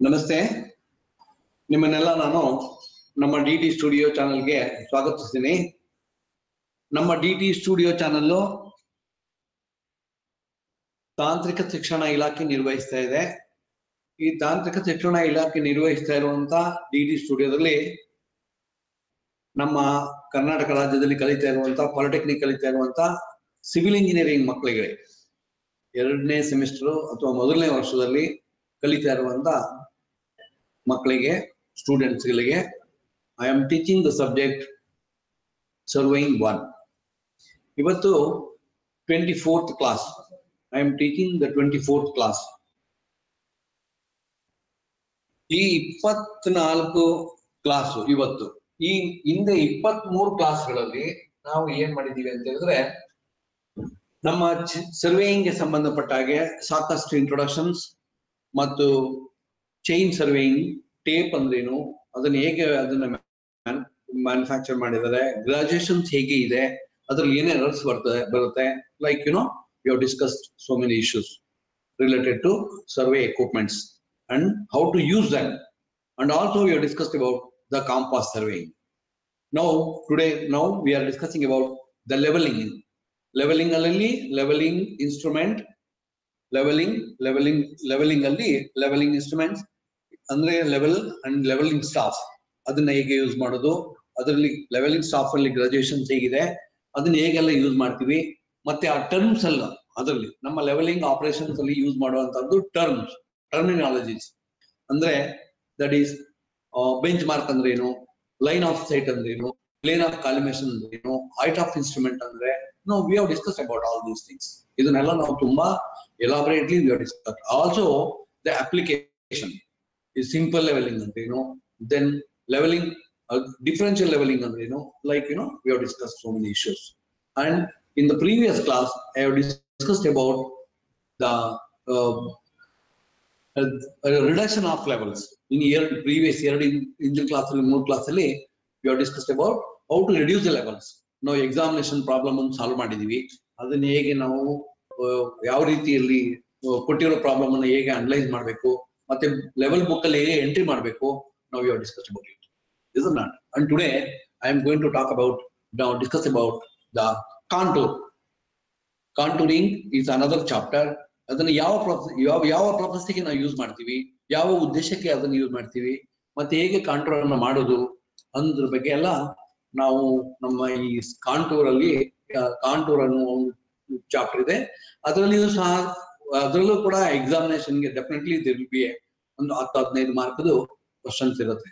ನಮಸ್ತೆ. ನಿಮ್ಮನ್ನೆಲ್ಲ ನಾನು ನಮ್ಮ ಡಿ ಟಿ ಸ್ಟುಡಿಯೋ ಚಾನಲ್ಗೆ ಸ್ವಾಗತಿಸ್ತೀನಿ. ನಮ್ಮ ಡಿ ಟಿ ಸ್ಟುಡಿಯೋ ಚಾನಲ್ಲು ತಾಂತ್ರಿಕ ಶಿಕ್ಷಣ ಇಲಾಖೆ ನಿರ್ವಹಿಸ್ತಾ ಇದೆ. ಈ ತಾಂತ್ರಿಕ ಶಿಕ್ಷಣ ಇಲಾಖೆ ನಿರ್ವಹಿಸ್ತಾ ಇರುವಂತ ಡಿ ಟಿ ಸ್ಟುಡಿಯೋದಲ್ಲಿ ನಮ್ಮ ಕರ್ನಾಟಕ ರಾಜ್ಯದಲ್ಲಿ ಕಲಿತಾ ಇರುವಂತ, ಪಾಲಿಟೆಕ್ನಿಕ್ ಕಲಿತಾ ಇರುವಂತ ಸಿವಿಲ್ ಇಂಜಿನಿಯರಿಂಗ್ ಮಕ್ಕಳಿಗೆ ಎರಡನೇ ಸೆಮಿಸ್ಟರ್ ಅಥವಾ ಮೊದಲನೇ ವರ್ಷದಲ್ಲಿ ಕಲಿತಾ ಇರುವಂತ ಮಕ್ಕಳಿಗೆ ಸ್ಟೂಡೆಂಟ್ಸ್ಗಳಿಗೆ I am teaching the subject surveying one ಇವತ್ತು twenty fourth class I am teaching the twenty fourth class ಈ ಇಪ್ಪತ್ನಾಲ್ಕು ಕ್ಲಾಸ್ ಇವತ್ತು. ಈ ಹಿಂದೆ ಇಪ್ಪತ್ತ್ ಮೂರು ಕ್ಲಾಸ್ಗಳಲ್ಲಿ ನಾವು ಏನ್ ಮಾಡಿದ್ದೀವಿ ಅಂತ ಹೇಳಿದ್ರೆ, ನಮ್ಮ ಸರ್ವೇಯಿಂಗ್ಗೆ ಸಂಬಂಧಪಟ್ಟ ಹಾಗೆ ಸಾಕಷ್ಟು ಇಂಟ್ರೊಡಕ್ಷನ್ಸ್ ಮತ್ತು ಚೈನ್ ಸರ್ವೇಯಿಂಗ್ ಟೇಪ್ ಅಂದ್ರೇನು? ಅದನ್ನ ಹೇಗೆ ಅದನ್ನ ಮ್ಯಾನುಫ್ಯಾಕ್ಚರ್ ಮಾಡಿದ್ದಾರೆ? ಗ್ರಾಜುಯೇಷನ್ಸ್ ಹೇಗೆ ಇದೆ? ಅದ್ರಲ್ಲಿ ಏನೇ ಎರರ್ಸ್ ಬರ್ತದೆ ಬರುತ್ತೆ? Like you know you discuss so many issues related to survey equipments and how to use them and also you discussed about the compass surveying now today now we are discussing about the levelling levelling ಅಲ್ಲಿ levelling instrument levelling levelling levelling ಅಲ್ಲಿ levelling instruments ಅಂದ್ರೆ level and levelling staff ಅದನ್ನ ಹೇಗೆ use ಮಾಡೋದು? ಅದರಲ್ಲಿ levelling staff ಅಲ್ಲಿ graduations ಹೇಗಿದೆ? ಅದನ್ನ ಹೇಗೆಲ್ಲ ಯೂಸ್ ಮಾಡ್ತೀವಿ? ಮತ್ತೆ ಆ ಟರ್ಮ್ಸ್ ಅಲ್ಲ ಅದರಲ್ಲಿ, ನಮ್ಮ ಲೆವೆಲಿಂಗ್ ಆಪರೇಷನ್ಸ್ ಅಲ್ಲಿ ಯೂಸ್ ಮಾಡುವಂತದ್ದು ಟರ್ಮ್ಸ್ ಟರ್ಮಿನಾಲಜೀಸ್ ಅಂದ್ರೆ ದಟ್ ಈಸ್ ಬೆಂಚ್ ಮಾರ್ಕ್ ಅಂದ್ರೆ ಏನು? ಲೈನ್ ಆಫ್ ಸೈಟ್ ಅಂದ್ರೆ ಏನು? ಪ್ಲೇನ್ ಆಫ್ ಕಾಲಿಮೇಷನ್ ಅಂದ್ರೆ ಏನು ಹೈಟ್ ಆಫ್ ಇನ್ಸ್ಟ್ರೂಮೆಂಟ್ ಅಂದ್ರೆ no we have discuss about all these things ಇದನ್ನೆಲ್ಲ ನಾವು ತುಂಬಾ elaborately we have discuss also the application ಈ ಸಿಂಪಲ್ ಲೆವೆಲಿಂಗ್ ಅಂತ ಏನು ದೆನ್ ಲೆವೆಲಿಂಗ್ ಡಿಫರೆನ್ಷಿಯಲ್ ಲೆವೆಲಿಂಗ್ ಅಂದ್ರೆ ಏನು like you know we have discuss so many issues and in the previous class I have discussed about the reduction of levels in ಎರಡು previous ಎರಡು engine class ಅಲ್ಲಿ ಮೂರು class ಅಲ್ಲಿ we have discussed about how to reduce the levels ನಾವು examination problem ಅನ್ನು solve ಮಾಡಿದೀವಿ. ಅದನ್ನ ಹೇಗೆ ನಾವು ಯಾವ ರೀತಿಯಲ್ಲಿ ಕೊಟ್ಟಿರೋ ಪ್ರಾಬ್ಲಮ್ ಅನ್ನು ಹೇಗೆ ಅನಲೈಸ್ ಮಾಡಬೇಕು, ಮತ್ತೆ ಲೆವೆಲ್ ಬುಕ್ ಅಲ್ಲಿ ಹೇಗೆ ಎಂಟ್ರಿ ಮಾಡಬೇಕು, ನಾವು ಯಾವ discuss about is not and today I am going to talk about ನಾವು discuss about the contour contouring is another chapter ಅದನ್ನ ಯಾವ ಯಾವ ಯಾವ ಪ್ರಾಪಸ್ಗೆ ನಾವು ಯೂಸ್ ಮಾಡ್ತೀವಿ, ಯಾವ ಉದ್ದೇಶಕ್ಕೆ ಅದನ್ನ ಯೂಸ್ ಮಾಡ್ತೀವಿ, ಮತ್ತೆ ಹೇಗೆ ಕಾಂಟ್ರೋಲ್ ಅನ್ನ ಮಾಡೋದು, ಅಂದ್ರ ಬಗ್ಗೆ ಎಲ್ಲ ನಾವು ನಮ್ಮ ಈ ಕಾಂಟೂರ್ ಅಲ್ಲಿ ಕಾಂಟೂರ್ ಅನ್ನೋ ಒಂದು ಚಾಪ್ಟರ್ ಇದೆ. ಅದರಲ್ಲಿಯೂ ಸಹ, ಅದರಲ್ಲೂ ಕೂಡ ಎಕ್ಸಾಮಿನೇಷನ್ಗೆ ಡೆಫಿನೆಟ್ಲಿ ದಿಲ್ ಬಿ ಒಂದು ಹತ್ತು, ಹದಿನೈದು ಮಾರ್ಕ್ದು ಕ್ವಶನ್ಸ್ ಇರುತ್ತೆ.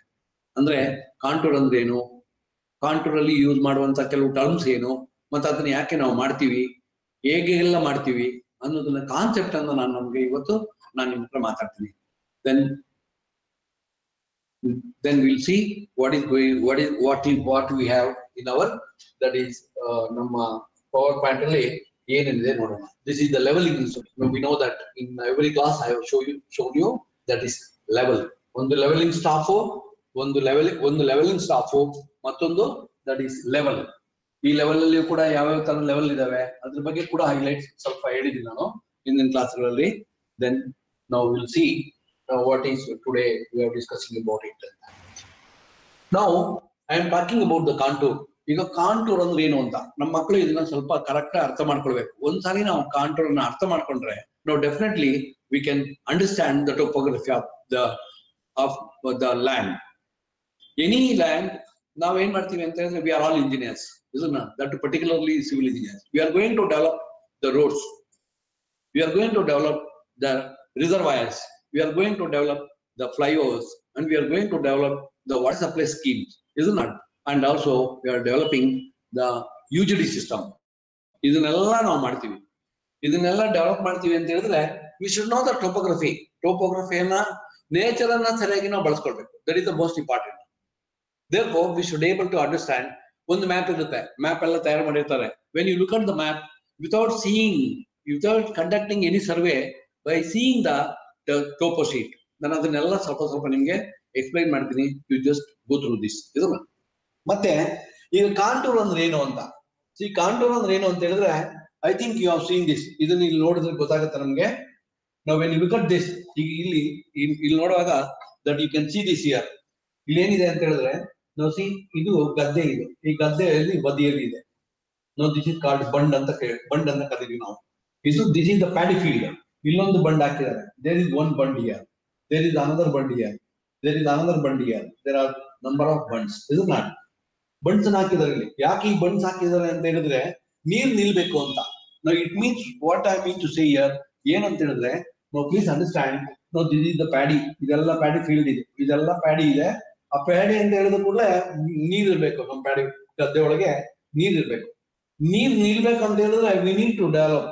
ಅಂದ್ರೆ ಕಾಂಟೂರ್ ಅಂದ್ರೆ ಏನು? ಕಾಂಟೂರ್ ಅಲ್ಲಿ ಯೂಸ್ ಮಾಡುವಂತ ಕೆಲವು ಟರ್ಮ್ಸ್ ಏನು? ಮತ್ತೆ ಅದನ್ನ ಯಾಕೆ ನಾವು ಮಾಡ್ತೀವಿ? ಹೇಗೆ ಎಲ್ಲ ಮಾಡ್ತೀವಿ? ಅನ್ನೋದನ್ನ ಕಾನ್ಸೆಪ್ಟ್ ಅನ್ನು ನಾನು ನಮ್ಗೆ ಇವತ್ತು ನಾನು ನಿಮ್ಮ ಹತ್ರ ಮಾತಾಡ್ತೀನಿ. Then then we'll see what is going what is what is what we have in our that is uh, ನಮ್ಮ ಪವರ್ ಪಾಯಿಂಟ್ ಅಲ್ಲಿ ಏನಿದೆ ನೋಡೋಣ this is the levelling we know that in every class I show you show you that is level ಒಂದು levelling staff ಒಂದು level ಒಂದು levelling staff ಮತ್ತೊಂದು that is level ಈ level ಅಲ್ಲಿ ಕೂಡ ಯಾವ್ಯಾವ ತರ ಲೆವೆಲ್ ಇದಾವೆ? ಅದ್ರ ಬಗ್ಗೆ ಕೂಡ ಹೈಲೈಟ್ ಸ್ವಲ್ಪ ಹೇಳಿದ್ದೀನಿ ನಾನು ಹಿಂದಿನ ಕ್ಲಾಸ್ಗಳಲ್ಲಿ ದೆನ್ ನಾವು will see uh, what is today we are discussing about it. Now, I am talking about the contour. ಈಗ ಕಾಂಟೂರ್ ಅಂದ್ರೆ ಏನು ಅಂತ? ನಮ್ಮ ಮಕ್ಕಳು ಇದನ್ನ ಸ್ವಲ್ಪ ಕರೆಕ್ಟ್ ಅರ್ಥ ಮಾಡ್ಕೊಳ್ಬೇಕು. ಒಂದ್ಸಾರಿ ನಾವು ಕಾಂಟೂರ್ ಅನ್ನ ಅರ್ಥ ಮಾಡ್ಕೊಂಡ್ರೆ ನಾವು definitely we can understand the topography of the of the land any land ನಾವ್ ಏನ್ ಮಾಡ್ತೀವಿ ಅಂತ ಹೇಳಿದ್ರೆ ವಿ ಆರ್ ಆಲ್ ಇಂಜಿನಿಯರ್ಸ್ ಇದನ್ನ that particularly civil engineers we are going to develop the roads we are going to develop the reservoirs we are going to develop the flyovers and we are going to develop the water supply schemes, isn't it? And also we are developing the UGD system. ಇದನ್ನೆಲ್ಲ ನಾವು ಮಾಡ್ತೀವಿ. ಇದನ್ನೆಲ್ಲ develop ಮಾಡ್ತೀವಿ ಅಂತ ಹೇಳಿದ್ರೆ we should know the topography ಟೋಪೋಗ್ರಫಿಯನ್ನ nature ಅನ್ನ ಸರಿಯಾಗಿ ನಾವು ಬಳಸ್ಕೊಳ್ಬೇಕು. That is the most important therefore we should able to understand ಒಂದು ಮ್ಯಾಪ್ ಇರುತ್ತೆ. ಮ್ಯಾಪ್ ಎಲ್ಲ ತಯಾರು ಮಾಡಿರ್ತಾರೆ. When you look at the map without seeing without conducting any survey by seeing the topo sheet ನಾನು ಅದನ್ನೆಲ್ಲ ಸ್ವಲ್ಪ ಸ್ವಲ್ಪ ನಿಮ್ಗೆ ಎಕ್ಸ್ಪ್ಲೈನ್ ಮಾಡ್ತೀನಿ. You just go through this ಇದು ಮತ್ತೆ ಈಗ ಕಾಂಟೂರ್ ಅಂದ್ರೆ ಏನು ಅಂತ? ಈ ಕಾಂಟೂರ್ ಅಂದ್ರೆ ಏನು ಅಂತ ಹೇಳಿದ್ರೆ I think you have seen this ಇದನ್ನ ಇಲ್ಲಿ ನೋಡಿದ್ರೆ ಗೊತ್ತಾಗುತ್ತೆ ನಮ್ಗೆ. ನಾವ್ ವೆನ್ ವಿಕಟ್ ದಿಸ್ ಈಗ ಇಲ್ಲಿ ಇಲ್- ಇಲ್ಲಿ ನೋಡುವಾಗ that you can see this here ಇಲ್ಲಿ ಏನಿದೆ ಅಂತ ಹೇಳಿದ್ರೆ, ನಾವು ಸಿ ಇದು ಗದ್ದೆ ಇದು. ಈ ಗದ್ದೆಯಲ್ಲಿ ಬದಿಯಲ್ಲಿ ಇದೆ. ನಾವು ದಿಸ್ ಇಸ್ ಕಾಲ್ಡ್ ಬಂಡ್ ಅಂತ ಬಂಡ್ ಅಂತ ಕರೀತೀವಿ ನಾವು. ಇದು this is the paddy field ಇಲ್ಲೊಂದು ಬಂಡ್ ಹಾಕಿದ್ದಾರೆ. There is one bund here there is another bund here there is another bund here there are number of bunds ಇದು ನಾಟ್ ಬಂಡ್ಸ್ ಹಾಕಿದ್ದಾರೆ ಇಲ್ಲಿ. ಯಾಕೆ ಈ ಬಂಡ್ಸ್ ಹಾಕಿದ್ದಾರೆ ಅಂತ ಹೇಳಿದ್ರೆ, ನೀರ್ ನಿಲ್ಬೇಕು ಅಂತ. ನಾವು it means what I mean to say here ಏನಂತ ಹೇಳಿದ್ರೆ ನಾವು please understand no this is the paddy ಇದೆಲ್ಲ ಪ್ಯಾಡಿ ಫೀಲ್ಡ್ ಇದೆ. ಇದೆಲ್ಲ ಪ್ಯಾಡಿ ಇದೆ. ಆ ಪ್ಯಾಡಿ ಅಂತ ಹೇಳಿದ ಕೂಡಲೇ ನೀರ್ ಇರ್ಬೇಕು. ನಮ್ಮ ಪ್ಯಾಡಿ ಗದ್ದೆ ಒಳಗೆ ನೀರ್ ಇರ್ಬೇಕು. ನೀರ್ ನಿಲ್ಬೇಕಂತ ಹೇಳಿದ್ರೆ we need to develop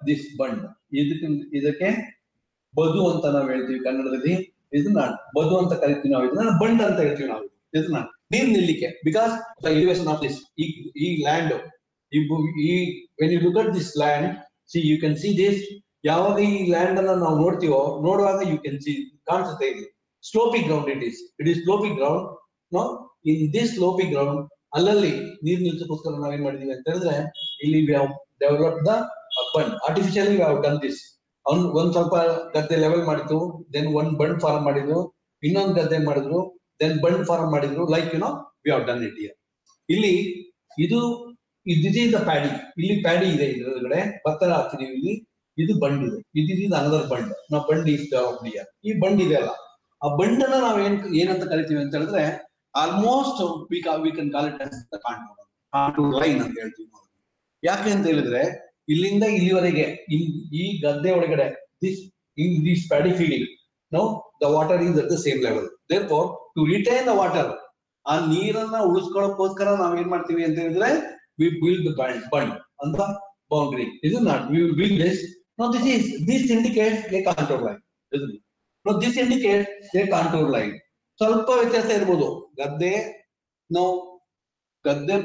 this bund ಇದಕ್ಕೆ ಇದಕ್ಕೆ ಬದು ಅಂತ ನಾವು ಹೇಳ್ತೀವಿ ಕನ್ನಡದಲ್ಲಿ. ಇದನ್ನ ಬದು ಅಂತ ಕರಿತೀವಿ ನಾವು ಇದನ್ನ, ಬಂಡ್ ಅಂತ ಹೇಳ್ತೀವಿ ನಾವು ಇದನ್ನ. ನೀರ್ ನಿಲ್ಲಿಕ್ಕೆ because the elevation of this ಈ ಈ ಲ್ಯಾಂಡ್ ಈ when you look at this land see you can see this ಯಾವಾಗ ಈ ಲ್ಯಾಂಡ್ ಅನ್ನ ನಾವು ನೋಡ್ತೀವೋ, ನೋಡುವಾಗ ಯು ಕ್ಯಾನ್ ಸಿ ಕಾಣಿಸುತ್ತೆ ಇಲ್ಲಿ. Sloppy ground it is it is sloppy ground no in this sloppy ground ಅಲ್ಲಲ್ಲಿ ನೀರ್ ನಿಲ್ಸಕ್ಕೋಸ್ಕರ ನಾವೇನ್ ಮಾಡಿದೀವಿ ಅಂತ ಹೇಳಿದ್ರೆ, ಇಲ್ಲಿ develop the bund artificially we have done this ಅವ್ನ್ ಒಂದ್ ಸ್ವಲ್ಪ ಗದ್ದೆ ಲೆವೆಲ್ ಮಾಡಿತ್ತು ದೆನ್ ಒಂದ್ ಬಂಡ್ ಫಾರ್ಮ್ ಮಾಡಿದ್ರು, ಇನ್ನೊಂದ್ ಗದ್ದೆ ಮಾಡಿದ್ರು ದೆನ್ ಬಂಡ್ ಫಾರ್ಮ್ ಮಾಡಿದ್ರು like you know we have done it here ಇಲ್ಲಿ ಇದು ಇದು ಇಸ್ ದ ಪ್ಯಾಡಿ ಇಲ್ಲಿ ಪ್ಯಾಡಿ ಇದೆ ಇದ್ರೊಳಗಡೆ ಭತ್ತ ಹಾಕ್ತಿದೀವಿ ಇಲ್ಲಿ. ಇದು ಬಂಡ್ ಇದೆ. ಇದು ಇದು ಅನದರ್ ಬಂಡ್ ನಾವು ಬಂಡ್ ಇಸ್ ಇಯರ್ ಈ ಬಂಡ್ ಇದೆ ಅಲ್ಲ. ಆ ಬಂಡ್ ಅನ್ನ ನಾವ್ ಏನ್, ಏನಂತ ಕರಿತೀವಿ ಅಂತ ಹೇಳಿದ್ರೆ almost we we can call it contour line ಅಂತ ಹೇಳ್ತೀವಿ ಯಾಕೆ ಅಂತ ಹೇಳಿದ್ರೆ ಇಲ್ಲಿಂದ ಇಲ್ಲಿವರೆಗೆ ಇನ್ ಈ ಗದ್ದೆ ಒಳಗಡೆ this in this paddy field no the water is at the same level therefore to retain the water ಆ ನೀರನ್ನ ಉಳಿಸ್ಕೊಳ್ಳೋಕೋಸ್ಕರ ನಾವ್ ಏನ್ ಮಾಡ್ತೀವಿ ಅಂತ ಹೇಳಿದ್ರೆ ವಿ ಬಿಲ್ಡ್ ಬಂಡ್ ಬಂಡ್ ಅಂತ ಬೌಂಡ್ರಿ ಇದು not we build this no this is this indicate a contour line no this indicate a contour line ಸ್ವಲ್ಪ ವ್ಯತ್ಯಾಸ ಇರ್ಬೋದು. ಗದ್ದೆ ನಾವು ಗದ್ದೆ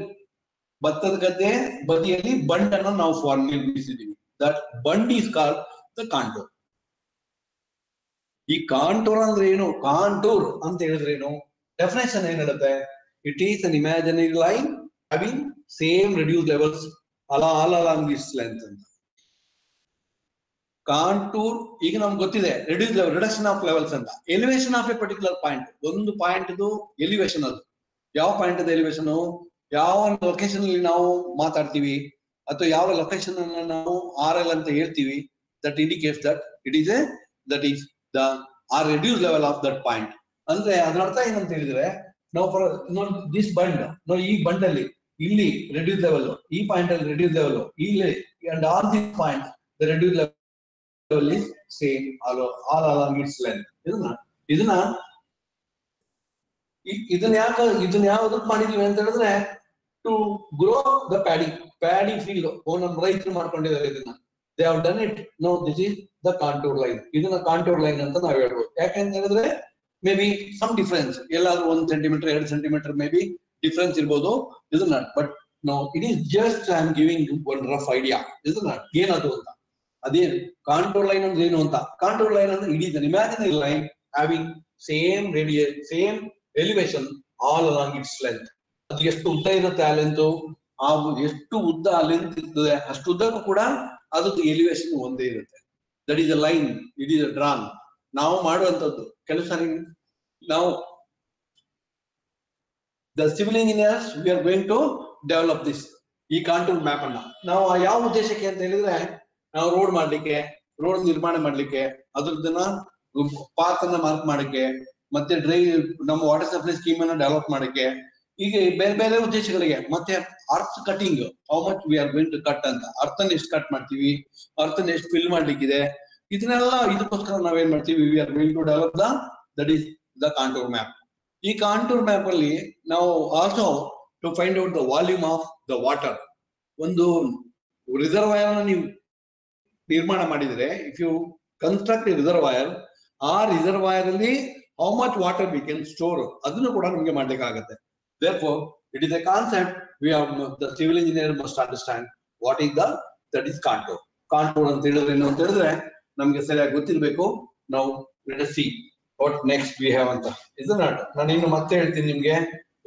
ಭತ್ತದ ಗದ್ದೆ ಬದಿಯಲ್ಲಿ ಬಂಡ್ ಅನ್ನು ನಾವು form ನಿರ್ಮಿಸಿದೀವಿ that bund is call the contour ಈ ಕಾಂಟೂರ್ ಅಂದ್ರೆ ಏನು? ಕಾಂಟೂರ್ ಅಂತ ಹೇಳಿದ್ರೆ ಏನು? ಡೆಫಿನೇಷನ್ ಏನ್ ಹೇಳುತ್ತೆ? It is an imaginary line having same reduce levels ಅಲ ಆಲ್ ಅಲಾಂಗ್ ಇಸ್ ಲೆಂತ್ ಅಂತ ಕಾಂಟೂರ್ ಈಗ ನಮ್ಗೆ ಗೊತ್ತಿದೆ reduce level reduction of levels ಅಂತ. Elevation of a particular point ಒಂದು ಪಾಯಿಂಟ್ ಎಲಿವೇಶನ್ ಅದು. ಯಾವ ಪಾಯಿಂಟ್ ಎಲಿವೇಶನ್ ಯಾವ ಲೊಕೇಶನ್ ಅಲ್ಲಿ ನಾವು ಮಾತಾಡ್ತೀವಿ? ಅಥವಾ ಯಾವ ಲೊಕೇಶನ್ ಅನ್ನ ನಾವು ಆರ್ ಎಲ್ ಅಂತ ಹೇಳ್ತೀವಿ? That indicates that it is a that is the R reduce level of that point ಅಂದ್ರೆ ಅದರ ಅರ್ಥ ಏನಂತ ಹೇಳಿದ್ರೆ, ನಾವು ಫಾರ್ ದಿಸ್ ಬಂಡ್ ನೋ ಈ ಬಂಡ್ ಅಲ್ಲಿ, ಇಲ್ಲಿ ರೆಡ್ಯೂಸ್ ಲೆವೆಲ್ ಈ ಪಾಯಿಂಟ್ ಅಲ್ಲಿ ರೆಡ್ಯೂಸ್ ಲೆವೆಲ್ ಇಲ್ಲಿ and all this point the reduce level is same all all along its length ಇದನ್ನ ಇದನ್ನ ಇದನ್ನ ಯಾಕ, ಇದನ್ನ ಯಾವ್ದಕ್ ಮಾಡಿದೀವಿ ಅಂತ ಹೇಳಿದ್ರೆ to grow the paddy paddy field ನಮ್ಮ ರೈತರು ಮಾಡ್ಕೊಂಡಿದ್ದಾರೆ ಇದನ್ನ. They have done it no this is the contour line ಇದನ್ನ ಕಾಂಟೂರ್ ಲೈನ್ ಅಂತ ನಾವ್ ಹೇಳ್ಬೋದು. ಯಾಕಂತ ಹೇಳಿದ್ರೆ ಮೇ ಬಿ ಸಮ್ ಡಿಫ್ರೆನ್ಸ್ ಎಲ್ಲಾದ್ರೂ ಒಂದ್ ಸೆಂಟಿಮೀಟರ್ ಎರಡು ಸೆಂಟಿಮೀಟರ್ ಮೇ ಬಿ ಡಿಫ್ರೆನ್ಸ್ ಇರ್ಬೋದು ಇದು not but no it is just I am giving one rough idea ಇದು ನಾಟ್ ಏನದು ಅಂತ. ಅದೇನು? ಕಾಂಟೂರ್ ಲೈನ್ ಅಂದ್ರೆ ಏನು ಅಂತ? ಕಾಂಟೂರ್ ಲೈನ್ ಅಂದ್ರೆ ಇಡೀ imaginary line having same ರೇಡಿಯ same elevation all along its length ಅದು ಎಷ್ಟು ಉದ್ದ ಇರುತ್ತೆ ಆ ಆ ಎಷ್ಟು ಉದ್ದ ಆ ಲೆಂತ್ ಇರ್ತದೆ? ಅಷ್ಟು ಉದ್ದಕ್ಕೂ ಕೂಡ ಅದಕ್ಕೆ ಎಲಿವೇಶನ್ ಒಂದೇ ಇರುತ್ತೆ. That is a line it is a drawn ನಾವು ಮಾಡುವಂತದ್ದು ಕೆಲಸ ನಾವು the civil engineers we are going to develop this ಈ ಕಾಂಟೂರ್ ಮ್ಯಾಪ್ ಅನ್ನ. ನಾವು ಯಾವ ಉದ್ದೇಶಕ್ಕೆ ಅಂತ ಹೇಳಿದ್ರೆ, ನಾವು ರೋಡ್ ಮಾಡ್ಲಿಕ್ಕೆ ರೋಡ್ ನಿರ್ಮಾಣ ಮಾಡ್ಲಿಕ್ಕೆ ಅದ್ರದನ್ನ ಪಾತ್ ಅನ್ನ ಮಾರ್ಕ್ ಮಾಡಕ್ಕೆ, ಮತ್ತೆ ಡ್ರೈ ನಮ್ಮ ವಾಟರ್ ಸಪ್ಲೈ ಸ್ಕೀಮ್ ಅನ್ನ ಡೆವಲಪ್ ಮಾಡಕ್ಕೆ ಹೀಗೆ ಬೇರೆ ಬೇರೆ ಉದ್ದೇಶಗಳಿಗೆ, ಮತ್ತೆ earth cutting how much we are going to cut ಅಂತ. ಅರ್ಥನ್ ಎಷ್ಟು ಕಟ್ ಮಾಡ್ತೀವಿ? ಅರ್ಥನ್ ಎಷ್ಟು ಫಿಲ್ ಮಾಡ್ಲಿಕ್ಕಿದೆ? ಇದನ್ನೆಲ್ಲ, ಇದಕ್ಕೋಸ್ಕರ ನಾವೇನ್ ಮಾಡ್ತೀವಿ? We are going to develop the that is the contour map ಈ ಕಾಂಟೂರ್ ಮ್ಯಾಪ್ ಅಲ್ಲಿ ನಾವು also to find out the volume of the water ಒಂದು ರಿಸರ್ವಾಯರ್ ನೀವು ನಿರ್ಮಾಣ ಮಾಡಿದ್ರೆ ಇಫ್ ಯು ಕನ್ಸ್ಟ್ರಕ್ಟ್ ರಿಸರ್ವಾಯರ್ ಆ ರಿಸರ್ವಾಯರ್ ಅಲ್ಲಿ how much water we can store ಅದನ್ನು ಕೂಡ ನಮಗೆ ಮಾಡ್ಲಿಕ್ಕಾಗತ್ತೆ. Therefore, it is a concept we have, the civil engineer must understand what is the, that is contour. Contour ಅಂತ ಹೇಳಿದ್ರೆ ಏನು ಅಂತ ಹೇಳಿದ್ರೆ ನಮ್ಗೆ ಸರಿಯಾಗಿ ಗೊತ್ತಿರ್ಬೇಕು. ನಾವು let see what next we have ಅಂತ. ಇದು ನಾಟ್ ನಾನು ಇನ್ನು ಮತ್ತೆ ಹೇಳ್ತೀನಿ ನಿಮ್ಗೆ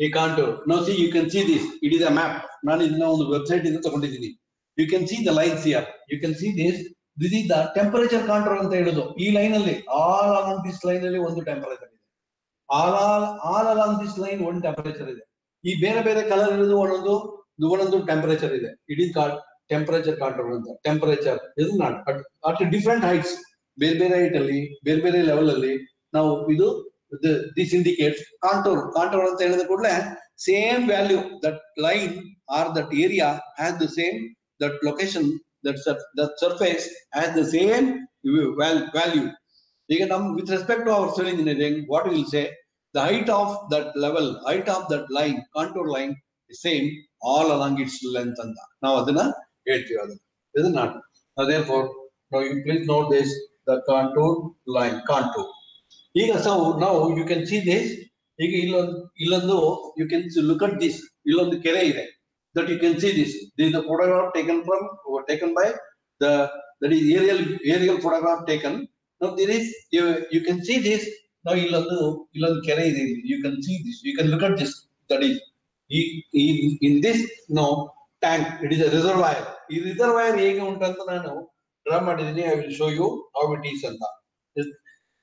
ಈ contour no see you can see this it is a map ನಾನು ಇದನ್ನ ಒಂದು ವೆಬ್ಸೈಟ್ ಇಂದ ತಗೊಂಡಿದ್ದೀನಿ. You can see the lines here you can see this this is the temperature control ಅಂತ ಹೇಳೋದು. ಈ ಲೈನ್ ಅಲ್ಲಿ ಆಲ್ ಅಲಾಂಗ್ ದಿಸ್ ಲೈನ್ ಅಲ್ಲಿ ಒಂದು ಟೆಂಪರೇಚರ್ ಇದೆ. All all all this line ಒಂದು ಟೆಂಪರೇಚರ್ ಇದೆ. ಈ ಬೇರೆ ಬೇರೆ ಕಲರ್ ಇರೋದು ಒಂದೊಂದು ಒಂದೊಂದು ಟೆಂಪರೇಚರ್ ಇದೆ. ಇಸ್ ಕಾಲ್ಡ್ ಟೆಂಪರೇಚರ್ ಕಾಂಟ್ರೋಲ್ ಅಂತ. ಟೆಂಪರೇಚರ್ ಇದು ನಾಟ್ ಅಟ್ ಡಿಫ್ರೆಂಟ್ ಹೈಟ್ಸ್ ಬೇರೆ ಬೇರೆ ಹೈಟ್ ಅಲ್ಲಿ, ಬೇರೆ ಬೇರೆ ಲೆವೆಲ್ ಅಲ್ಲಿ ನಾವು ಇದು ದಿಸ್ ಇಂಡಿಕೇಟ್ಸ್ ಕಾಂಟೋರ್ ಕಾಂಟೋರ್ ಅಂತ ಹೇಳಿದ ಕೂಡಲೇ same value that line are that area has the same that location that that surface has the same value ಈಗ ನಮ್ with respect to our civil engineering what will say the height of that level height of that line contour line same all along its length ಅಂತ ನಾವು ಅದನ್ನ ಹೇಳ್ತೀವಿ ಅದನ್ನ ಇದು not ಅದೇ for you please note this the contour line contour ಈಗ so ನಾವು you can see this ಈಗ ಇಲ್ಲೊಂದು ಇಲ್ಲೊಂದು you can look at this ಇಲ್ಲೊಂದು ಕೆರೆ ಇದೆ that you can see this this the photograph taken from taken by the that is aerial aerial photograph taken ನಾವು there is you can see this ನಾವು ಇಲ್ಲೊಂದು ಇಲ್ಲೊಂದು ಕೆರೆ ಇದೆ you can see this you can look at this that is in this no tank it is reservoir ಈ reservoir ಹೇಗೆ ಉಂಟಂತ ನಾನು ಡ್ರಾ ಮಾಡಿದೀನಿ I will show you how it is ಅಂತ.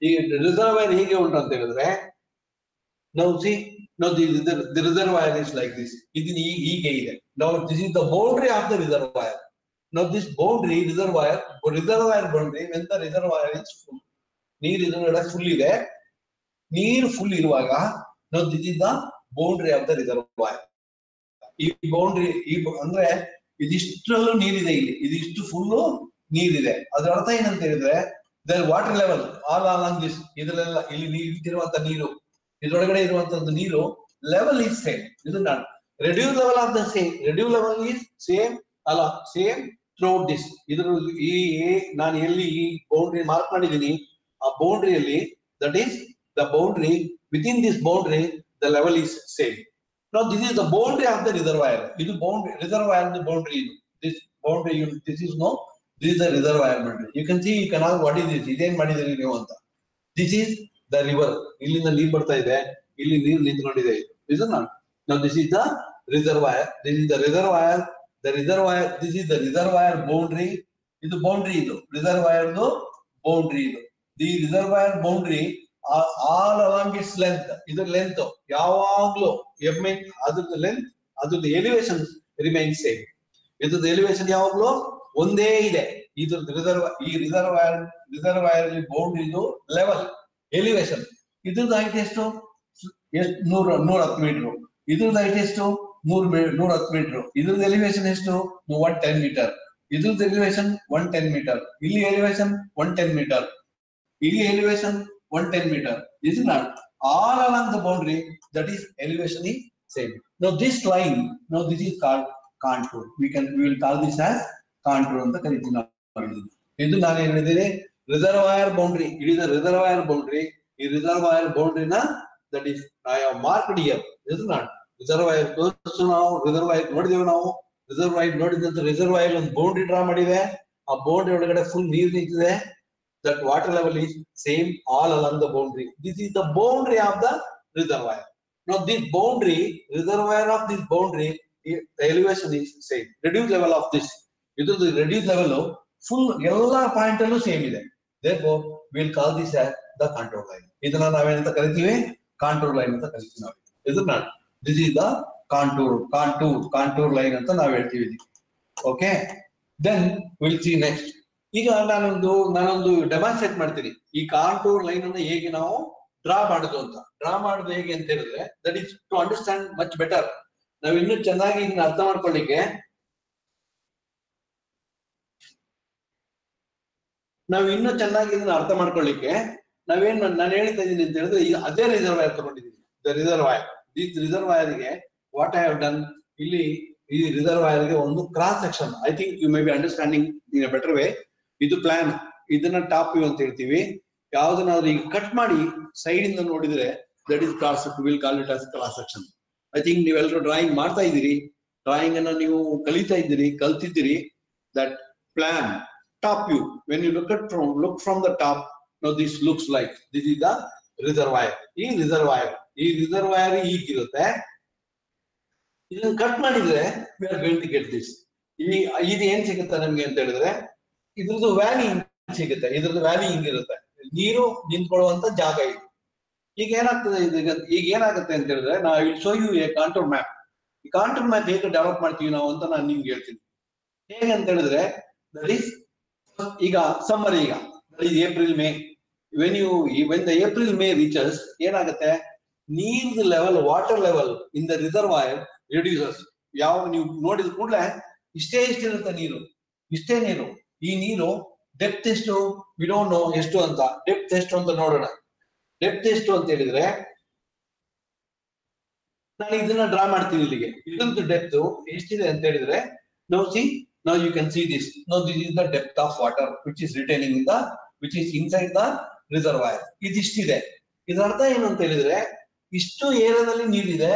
ಈ ರಿಸರ್ವಾಯರ್ ಹೇಗೆ ಉಂಟು ಅಂತ ಹೇಳಿದ್ರೆ ನಾವು ಸಿ ನಾವು the reservoir is like this ಇದನ್ನ ಹೀಗೆ ಇದೆ. ನಾವು this is the boundary of the reservoir ನಾವು this boundary reservoir reservoir boundary when the reservoir is full ನೀರು ಇದರ ಫುಲ್ ಇದೆ. ನೀರು ಫುಲ್ ಇರುವಾಗ ನಾವು this is the boundary of the reservoir ಈ ಬೌಂಡ್ರಿ ಈ ಅಂದ್ರೆ ಇದಿಷ್ಟರಲ್ಲೂ ನೀರಿದೆ ಇಲ್ಲಿ. ಇದಿಷ್ಟು ಫುಲ್ಲು ನೀರಿದೆ. ಅದರ ಅರ್ಥ ಏನಂತ ಹೇಳಿದ್ರೆ there water level all all this ಇದರಲ್ಲೆಲ್ಲ ಇಲ್ಲಿ ನೀರಿರುವಂತ ನೀರು, ಇದರೊಳಗಡೆ ಇರುವಂತದ್ದು ನೀರು ಲೆವೆಲ್ ಈಸ್ ಸೇಮ್ ಇದು ನಾನು. Reduced level of the same reduced level is same ಅಲ್ಲ ಸೇಮ್ ಥ್ರೂಟ್ ದಿಸ್ ಇದ್ರ ಈ ನಾನು ಎಲ್ಲಿ ಈ ಬೌಂಡ್ರಿ ಮಾರ್ಕ್ ಮಾಡಿದ್ದೀನಿ, ಆ ಬೌಂಡ್ರಿಯಲ್ಲಿ that is the boundary within this boundary the level is same ನಾವು this is the boundary of the reservoir ಇದು ಬೌಂಡ್ರಿ ರಿಸರ್ವಾಯರ್ ಬೌಂಡ್ರಿ ಇದು. This boundary this is no this is the reservoir boundary you can see you can what is this ಇದೇನ್ ಮಾಡಿದಿರಿ ನೀವು ಅಂತ. This is the river ಇಲ್ಲಿಂದ ನೀರ್ ಬರ್ತಾ ಇದೆ. ಇಲ್ಲಿ ನೀರು ನಿಂತ್ಕೊಂಡಿದೆ. ಇದು ನಾಟ್ ನಾವು this is the reservoir this is the reservoir the reservoir this is the reservoir boundary ಇದು ಬೌಂಡ್ರಿ ಇದು. ರಿಸರ್ವಾಯರ್ ಬೌಂಡ್ರಿ ಇದು. The reservoir boundary all along its length ಇದ್ರ ಲೆಂತ್ ಯಾವಾಗ್ಲೂ ಎಮ್ಮೆ, ಅದ್ರದ್ದು ಲೆಂತ್ ಅದ್ರದ್ದು ಎಲಿವೇಶನ್ ರಿಮೈನ್ ಸೇಮ್ ಇದ್ರದ್ದು ಎಲಿವೇಶನ್ ಯಾವಾಗ್ಲೂ? ಒಂದೇ ಇದೆ. ಇದ್ರದ್ದು ರಿಸರ್ವ್ ಈ ರಿಸರ್ವಾಯರ್ ರಿಸರ್ವಾಯರ್ ಬೌಂಡ್ರಿ ಇದು ಲೆವೆಲ್ ಎಲಿವೇಶನ್ ಇದ್ರದ್ದು ಹೈಟ್ ಎಷ್ಟು? ಎಷ್ಟು? ನೂರ ನೂರ ಹತ್ತು ಮೀಟರ್ ಇದ್ರದ್ದು ಹೈಟ್ ಎಷ್ಟು? ನೂರ್ ನೂರ ಹತ್ತು ಮೀಟರ್. ಇದ್ರದ್ದು ಎಲಿವೇಶನ್ ಎಷ್ಟು? ಒನ್ ಟೆನ್ ಮೀಟರ್ ಇದ್ರದ್ದು ಎಲಿವೇಶನ್ ಒನ್ ಟೆನ್ ಮೀಟರ್ ಇಲ್ಲಿ ಎಲಿವೇಶನ್ ಒನ್ ಟೆನ್ ಮೀಟರ್ ಇಲ್ಲಿ elevation one ten meter is not all along the boundary that is elevation is same no this line no this is called contour. We can, we will call this as contour ಅಂತ ಕರಿತೀವಿ ನಾವು. ಇದು ನಾನು ಹೇಳಿದ್ದೀನಿ? Reservoir boundary it is reservoir boundary ಈ reservoir ಬೌಂಡ್ರಿನ that is I have marked here is not reservoir ತೋರಿಸು ನಾವು reservoir ನೋಡಿದೇವೆ ನಾವು ರಿಸರ್ವಾಯರ್ ನೋಡಿದಂತ ರಿಸರ್ವಾಯರ್ ಒಂದು ಬೌಂಡ್ರಿ ಡ್ರಾ ಮಾಡಿದೆ ಆ ಬೌಂಡ್ರಿ ಒಳಗಡೆ ಫುಲ್ ನೀರ್ ನಿಂತಿದೆ that water level is same all along the boundary. This is the boundary of the reservoir. Now this boundary, reservoir of this boundary, i- the elevation is same. Reduced level of this. ಇದು the reduced level full ಎಲ್ಲಾ point ಅಲ್ಲೂ same ಇದೆ therefore we'll call this as the contour line ಇದನ್ನ ನಾವೇನಂತ ಕರಿತೀವಿ contour line ಅಂತ ಕರಿತೀವಿ ನಾವು ಇದನ್ನ this is the contour contour contour line ಅಂತ ನಾವು ಹೇಳ್ತೀವಿ okay then will see next ಈಗ ನಾನೊಂದು ನಾನೊಂದು ಡೆಮಾನ್ಸ್ಟ್ರೇಟ್ ಮಾಡ್ತೀನಿ. ಈ ಕಾಂಟೂರ್ ಲೈನ್ ಅನ್ನು ಹೇಗೆ ನಾವು ಡ್ರಾ ಮಾಡುದು ಅಂತ. ಡ್ರಾ ಮಾಡುದು ಹೇಗೆ ಅಂತ ಹೇಳಿದ್ರೆ that is to understand much better ನಾವ್ ಇನ್ನೂ ಚೆನ್ನಾಗಿ ಇದನ್ನ ಅರ್ಥ ಮಾಡ್ಕೊಳ್ಳಿಕ್ಕೆ. ನಾವು ಇನ್ನೂ ಚೆನ್ನಾಗಿ ಇದನ್ನ ಅರ್ಥ ಮಾಡ್ಕೊಳ್ಳಿಕ್ಕೆ. ನಾವೇನ್ ನಾನು ಹೇಳ್ತಾ ಇದ್ದೀನಿ ಅಂತ ಹೇಳಿದ್ರೆ ಅದೇ ರಿಸರ್ವಾಯರ್ ತಗೊಂಡಿದ್ದೀನಿ. ದ ರಿಸರ್ವಾಯರ್ ಈ ರಿಸರ್ವಾಯರ್ಗೆ ವಾಟ್ ಐ ಹ್ಯಾವ್ ಡನ್ ಇಲ್ಲಿ ಈ ರಿಸರ್ವಾಯರ್ಗೆ ಒಂದು cross section I think you may be understanding in better way ಇದು ಪ್ಲಾನ್ ಇದನ್ನ ಟಾಪ್ ವ್ಯೂ ಅಂತ ಹೇಳ್ತೀವಿ. ಯಾವ್ದನ್ನಾದ್ರೂ ಈಗ ಕಟ್ ಮಾಡಿ ಸೈಡ್ ಇಂದ ನೋಡಿದ್ರೆ that is cross will call it as cross section I think ನೀವೆಲ್ಲರೂ ಡ್ರಾಯಿಂಗ್ ಮಾಡ್ತಾ ಇದ್ದೀರಿ. ಡ್ರಾಯಿಂಗ್ ಅನ್ನ ನೀವು ಕಲಿತಾ ಇದ್ದೀರಿ, ಕಲ್ತಿದ್ದೀರಿ. That plan top view when you look from look from the top no this looks like this is the reservoir ಈ reservoir ಈ reservoir ಈಗಿರುತ್ತೆ ಇದನ್ನ ಕಟ್ ಮಾಡಿದ್ರೆ ಗೆಟ್ ದಿಸ್ ಈ, ಇದು ಏನ್ ಸಿಗುತ್ತೆ ನಮ್ಗೆ ಅಂತ ಹೇಳಿದ್ರೆ, ಇದ್ರದ್ದು ವ್ಯಾಲಿ ಸಿಗುತ್ತೆ. ಇದ್ರದ್ದು ವ್ಯಾಲಿ ಹಿಂಗಿರುತ್ತೆ ನೀರು ನಿಂತ್ಕೊಳ್ಳುವಂತ ಜಾಗ ಇದು. ಈಗ ಏನಾಗ್ತದೆ ಈಗ ಏನಾಗುತ್ತೆ ಅಂತ ಹೇಳಿದ್ರೆ, ನಾ it show you a contour map ಈ ಕಾಂಟೂರ್ ಮ್ಯಾಪ್ ಹೇಗೆ ಡೆವಲಪ್ ಮಾಡ್ತೀವಿ ನಾವು ಅಂತ ನಾನು ನಿಮ್ಗೆ ಹೇಳ್ತೀನಿ. ಹೇಗೆ ಅಂತ ಹೇಳಿದ್ರೆ ದಟ್ ಈಸ್ ಈಗ ಸಮ್ಮರ್ ಈಗ. April May when you when the April May reaches ಏನಾಗುತ್ತೆ? ನೀರ್ದು level water level in the reservoir reduces ಯಾವ ನೀವು ನೋಡಿದ ಕೂಡಲೇ ಇಷ್ಟೇ ಇಷ್ಟಿರುತ್ತೆ ನೀರು. ಇಷ್ಟೇ ನೀರು. ಈ ನೀರು ಡೆಪ್ತ್ ಎಷ್ಟು? ನೋ ಎಷ್ಟು ಅಂತ. ಡೆಪ್ತ್ ಎಷ್ಟು ಅಂತ ನೋಡೋಣ. ಡೆಪ್ತ್ ಎಷ್ಟು ಅಂತ ಹೇಳಿದ್ರೆ, ನಾನು ಇದನ್ನ ಡ್ರಾ ಮಾಡ್ತೀನಿ ಇಲ್ಲಿಗೆ. ಇದಂತ ಡೆಪ್ತ್ ಎಷ್ಟಿದೆ ಅಂತ ಹೇಳಿದ್ರೆ ನಾವು ಸಿ ನಾವು you can see this no this is the depth of water which is retaining in the which is inside the reservoir ಇದಿಷ್ಟಿದೆ. ಇದರ ಅರ್ಥ ಏನು ಅಂತ ಹೇಳಿದ್ರೆ ಇಷ್ಟು ಏರಿಯಾದಲ್ಲಿ ನೀರಿದೆ,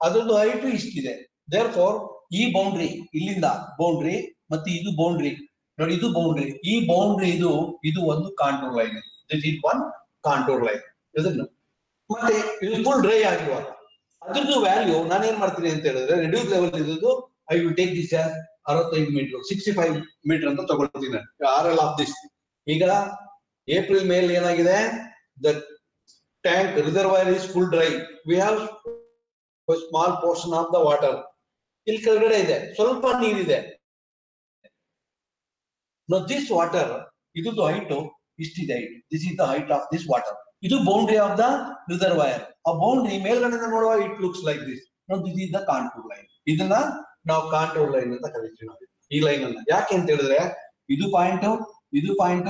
ಅದರದ್ದು ಹೈಟ್ ಇಷ್ಟಿದೆ. ದೇರ್ ಫೋರ್ ಈ ಬೌಂಡ್ರಿ ಇಲ್ಲಿಂದ ಬೌಂಡ್ರಿ ಮತ್ತೆ ಇದು ಬೌಂಡ್ರಿ ನೋಡಿ, ಇದು ಬೌಂಡ್ರಿ ಈ ಬೌಂಡ್ರಿ ಇದು ಇದು ಒಂದು contour line this is one contour line ಇದನ್ನು. ಮತ್ತೆ, ಇದು ಫುಲ್ ಡ್ರೈ ಆಗಿರುವಾಗ ಅದ್ರದ್ದು ವ್ಯಾಲ್ಯೂ ನಾನು ಏನ್ ಮಾಡ್ತೀನಿ ಅಂತ ಹೇಳಿದ್ರೆ ರೆಡ್ಯೂಸ್ ಲೆವೆಲ್ ಇರೋದು ಐ ವಿಲ್ ಟೇಕ್ ದಿಸ್ ಅರವತ್ತೈದು ಮೀಟರ್ ಸಿಕ್ಸ್ಟಿ ಫೈವ್ ಮೀಟರ್ ಅಂತ ತಗೊಳ್ತೀನಿ ಆರ್ ಎಲ್ ಆಫ್ ದಿಸ್ ಈಗ ಏಪ್ರಿಲ್ ಮೇಲೆ ಏನಾಗಿದೆ? The tank reservoir is full dry we have small portion of the water ಇಲ್ಲಿ ಕೆಳಗಡೆ ಇದೆ. ಸ್ವಲ್ಪ ನೀರಿದೆ. ದಿಸ್ ವಾಟರ್ ಇದ್ರದ್ದು height ಇಷ್ಟಿದೆ. This is the height of this water ಇದು ಬೌಂಡ್ರಿ ಆಫ್ ದ ರಿಸರ್ವೈರ್ ಆ ಬೌಂಡ್ರಿ ಮೇಲ್ಗಡೆಯಿಂದ ನೋಡುವಾಗ it looks like this this is the contour line ಇದನ್ನ ನಾವು ಕಾಂಟೂರ್ ಲೈನ್ ಅಂತ ಕರಿತೀವಿ. ನಾವು ಈ ಲೈನ್ ಅನ್ನ. ಯಾಕೆ ಅಂತ ಹೇಳಿದ್ರೆ, ಇದು ಪಾಯಿಂಟ್ ಇದು point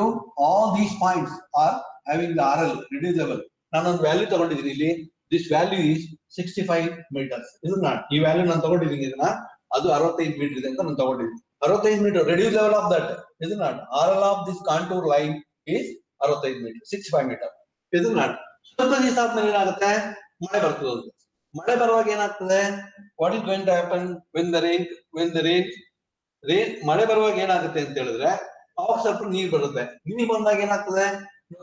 all these points are having the R L reducible ನಾನೊಂದು ವ್ಯಾಲ್ಯೂ ತಗೊಂಡಿದ್ದೀನಿ ಇಲ್ಲಿ. This value is sixty five meters ಇದನ್ನ ಈ ವ್ಯಾಲ್ಯೂ ನಾನು ತಗೊಂಡಿದ್ದೀನಿ ಇದನ್ನ. ಅದು ಅರವತ್ತೈದು ಮೀಟರ್ ಇದೆ ಅಂತ ನಾನು ತಗೊಂಡಿದ್ದೀನಿ. ಅರವತ್ತೈದು meter reduced level of that ಇದು not R L of this contour line is ಅರವತ್ತೈದು ಮೀಟರ್ ಸಿಕ್ಸ್ ಫೈವ್ ಮೀಟರ್ ಇದು ನಾಟ್ ಸ್ವಲ್ಪ ದಿವಸ ಆದ್ಮೇಲೆ ಏನಾಗುತ್ತೆ? ಮಳೆ ಬರ್ತದೆ ಮಳೆ ಬರುವಾಗ ಏನಾಗ್ತದೆ? What is going to happen when the rain when the rain rain ಮಳೆ ಬರುವಾಗ ಏನಾಗುತ್ತೆ ಅಂತ ಹೇಳಿದ್ರೆ, ಅವಾಗ ಸ್ವಲ್ಪ ನೀರು ಬರುತ್ತೆ. ನೀರು ಬಂದಾಗ ಏನಾಗ್ತದೆ?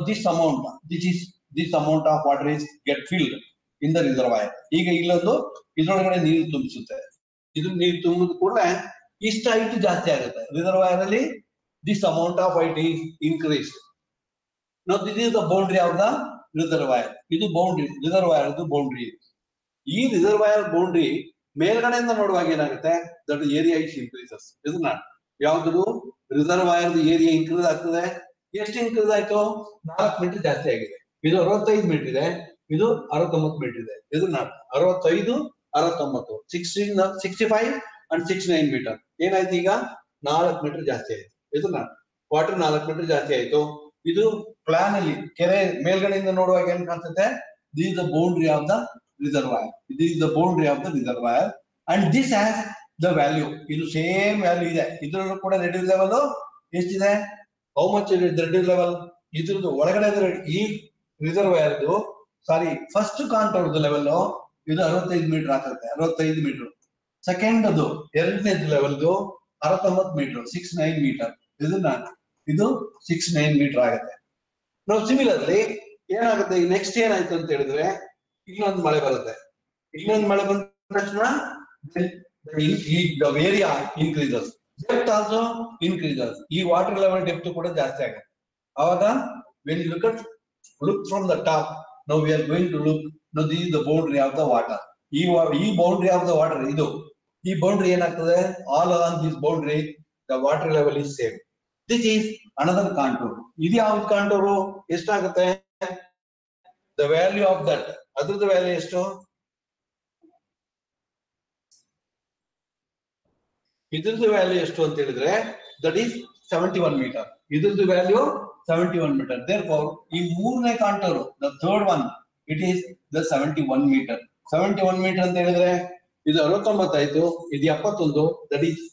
This amount this is this amount of water is get filled in the reservoir ಈಗ ಇಲ್ಲೊಂದು ಇದ್ರೊಳಗಡೆ ನೀರು ತುಂಬಿಸುತ್ತೆ. ಇದು ನೀರು ತುಂಬಿದ ಕೂಡ ಇಷ್ಟ ಹೈಟ್ ಜಾಸ್ತಿ ಆಗುತ್ತೆ. ರಿಸರ್ವಾಯರ್ ಅಲ್ಲಿ this amount of height is increase this is the boundary of the reservoir ಇದು ಬೌಂಡ್ರಿ ರಿಸರ್ವಾಯರ್ ಬೌಂಡ್ರಿ ಈ ರಿಸರ್ವಾಯರ್ ಬೌಂಡ್ರಿ ಮೇಲ್ಗಡೆಯಿಂದ ನೋಡುವಾಗ ಏನಾಗುತ್ತೆ? ದಟ್ ಏರಿಯಾ ಇಸ್ ಇನ್ಕ್ರೀಸಸ್ ಇದನ್ನ ಯಾವ್ದು ರಿಸರ್ವಾಯರ್ ಏರಿಯಾ ಇನ್ಕ್ರೀಸ್ ಆಗ್ತದೆ. ಎಷ್ಟು ಇನ್ಕ್ರೀಸ್ ಆಯ್ತು? ನಾಲ್ಕು ಮೀಟರ್ ಜಾಸ್ತಿ ಆಗಿದೆ. ಇದು ಅರವತ್ತೈದು ಮೀಟರ್ ಇದೆ, ಇದು ಅರವತ್ತೊಂಬತ್ತು ಮೀಟರ್ ಇದೆ. ಇದನ್ನ ಅರವತ್ತೈದು, ಅರವತ್ತೊಂಬತ್ತು sixty sixty five and six nine meter ಏನಾಯ್ತು ಈಗ? ನಾಲ್ಕು ಮೀಟರ್ ಜಾಸ್ತಿ ಆಯ್ತು. ಇದನ್ನ ವಾಟರ್ ನಾಲ್ಕು ಮೀಟರ್ ಜಾಸ್ತಿ ಆಯ್ತು. ಇದು ಪ್ಲಾನ್ ಅಲ್ಲಿ ಕೆರೆ ಮೇಲ್ಗಡೆಯಿಂದ ನೋಡುವಾಗ ಏನ್ the this the boundary of the reservoir this is the boundary of the reservoir and this has the value ಇದು ಸೇಮ್ ವ್ಯಾಲ್ಯೂ ಇದೆ. ಇದ್ರಲ್ಲೂ ಕೂಡ ರೆಡ್ಯೂಸ್ ಲೆವೆಲ್ ಎಷ್ಟಿದೆ? ಹೌ ಮಚ್ ರೆಡ್ಯೂಸ್ ಲೆವೆಲ್ ಇದ್ರದ್ದು ಒಳಗಡೆ ಈ ರಿಸರ್ವಾಯರ್ದು ಸಾರಿ ಫಸ್ಟ್ ಕಾಂಟೌರ್ದು ಲೆವೆಲ್ ಇದು ಅರವತ್ತೈದು ಮೀಟರ್ ಹಾಕುತ್ತೆ, ಅರವತ್ತೈದು ಮೀಟರ್ ಸೆಕೆಂಡ್ ಅದು ಎರಡನೇದು ಲೆವೆಲ್ದು ಅರವತ್ತೊಂಬತ್ತು ಮೀಟರ್ ಸಿಕ್ಸ್ ನೈನ್ ಮೀಟರ್ ಇದನ್ನ ಇದು ಸಿಕ್ಸ್ ನೈನ್ ಮೀಟರ್ ಆಗುತ್ತೆ. ನಾವು ಸಿಮಿಲರ್ಲಿ ಏನಾಗುತ್ತೆ? ಈಗ ನೆಕ್ಸ್ಟ್ ಏನಾಯ್ತು ಅಂತ ಹೇಳಿದ್ರೆ, ಇನ್ನೊಂದು ಮಳೆ ಬರುತ್ತೆ. ಇನ್ನೊಂದು ಮಳೆ ಬಂದ ತಕ್ಷಣ area increases depth also increases ಈ ವಾಟರ್ ಲೆವೆಲ್ ಡೆಪ್ತ್ ಕೂಡ ಜಾಸ್ತಿ ಆಗುತ್ತೆ. ಅವಾಗ when look at look from the top. Now we are going to look. Now this is the boundary of the water ಈ ಈ ಬೌಂಡ್ರಿ ಆಫ್ ದ ವಾಟರ್ ಇದು. ಈ boundary ಏನಾಗ್ತದೆ? All along this boundary the water level is same this is another contour ಇದು ಯಾವ್ದು contour ಎಷ್ಟಾಗುತ್ತೆ? The value of that ಅದ್ರದ್ದು value ಎಷ್ಟು? ಇದ್ರದ್ದು ವ್ಯಾಲ್ಯೂ ಎಷ್ಟು ಅಂತ ಹೇಳಿದ್ರೆ that is seventy one meter ಇದ್ರದ್ದು value 71 meter. Therefore, in Moorne Cantoro, the third one, it is the 71 meter. 71 meter ಅಂತ ಹೇಳಿದ್ರೆ ಇದು ಅರವತ್ತೊಂಬತ್ತಾಯ್ತು ಇದು ಎಪ್ಪತ್ತೊಂದು that is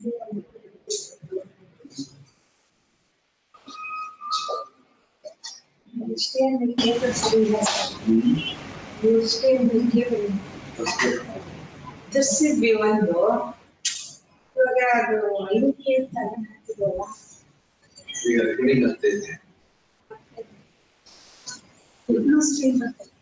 It's been given It's been given. The civil andou. Jogado a limpeza do lá. Obrigado, obrigado, Não sei, Matheus.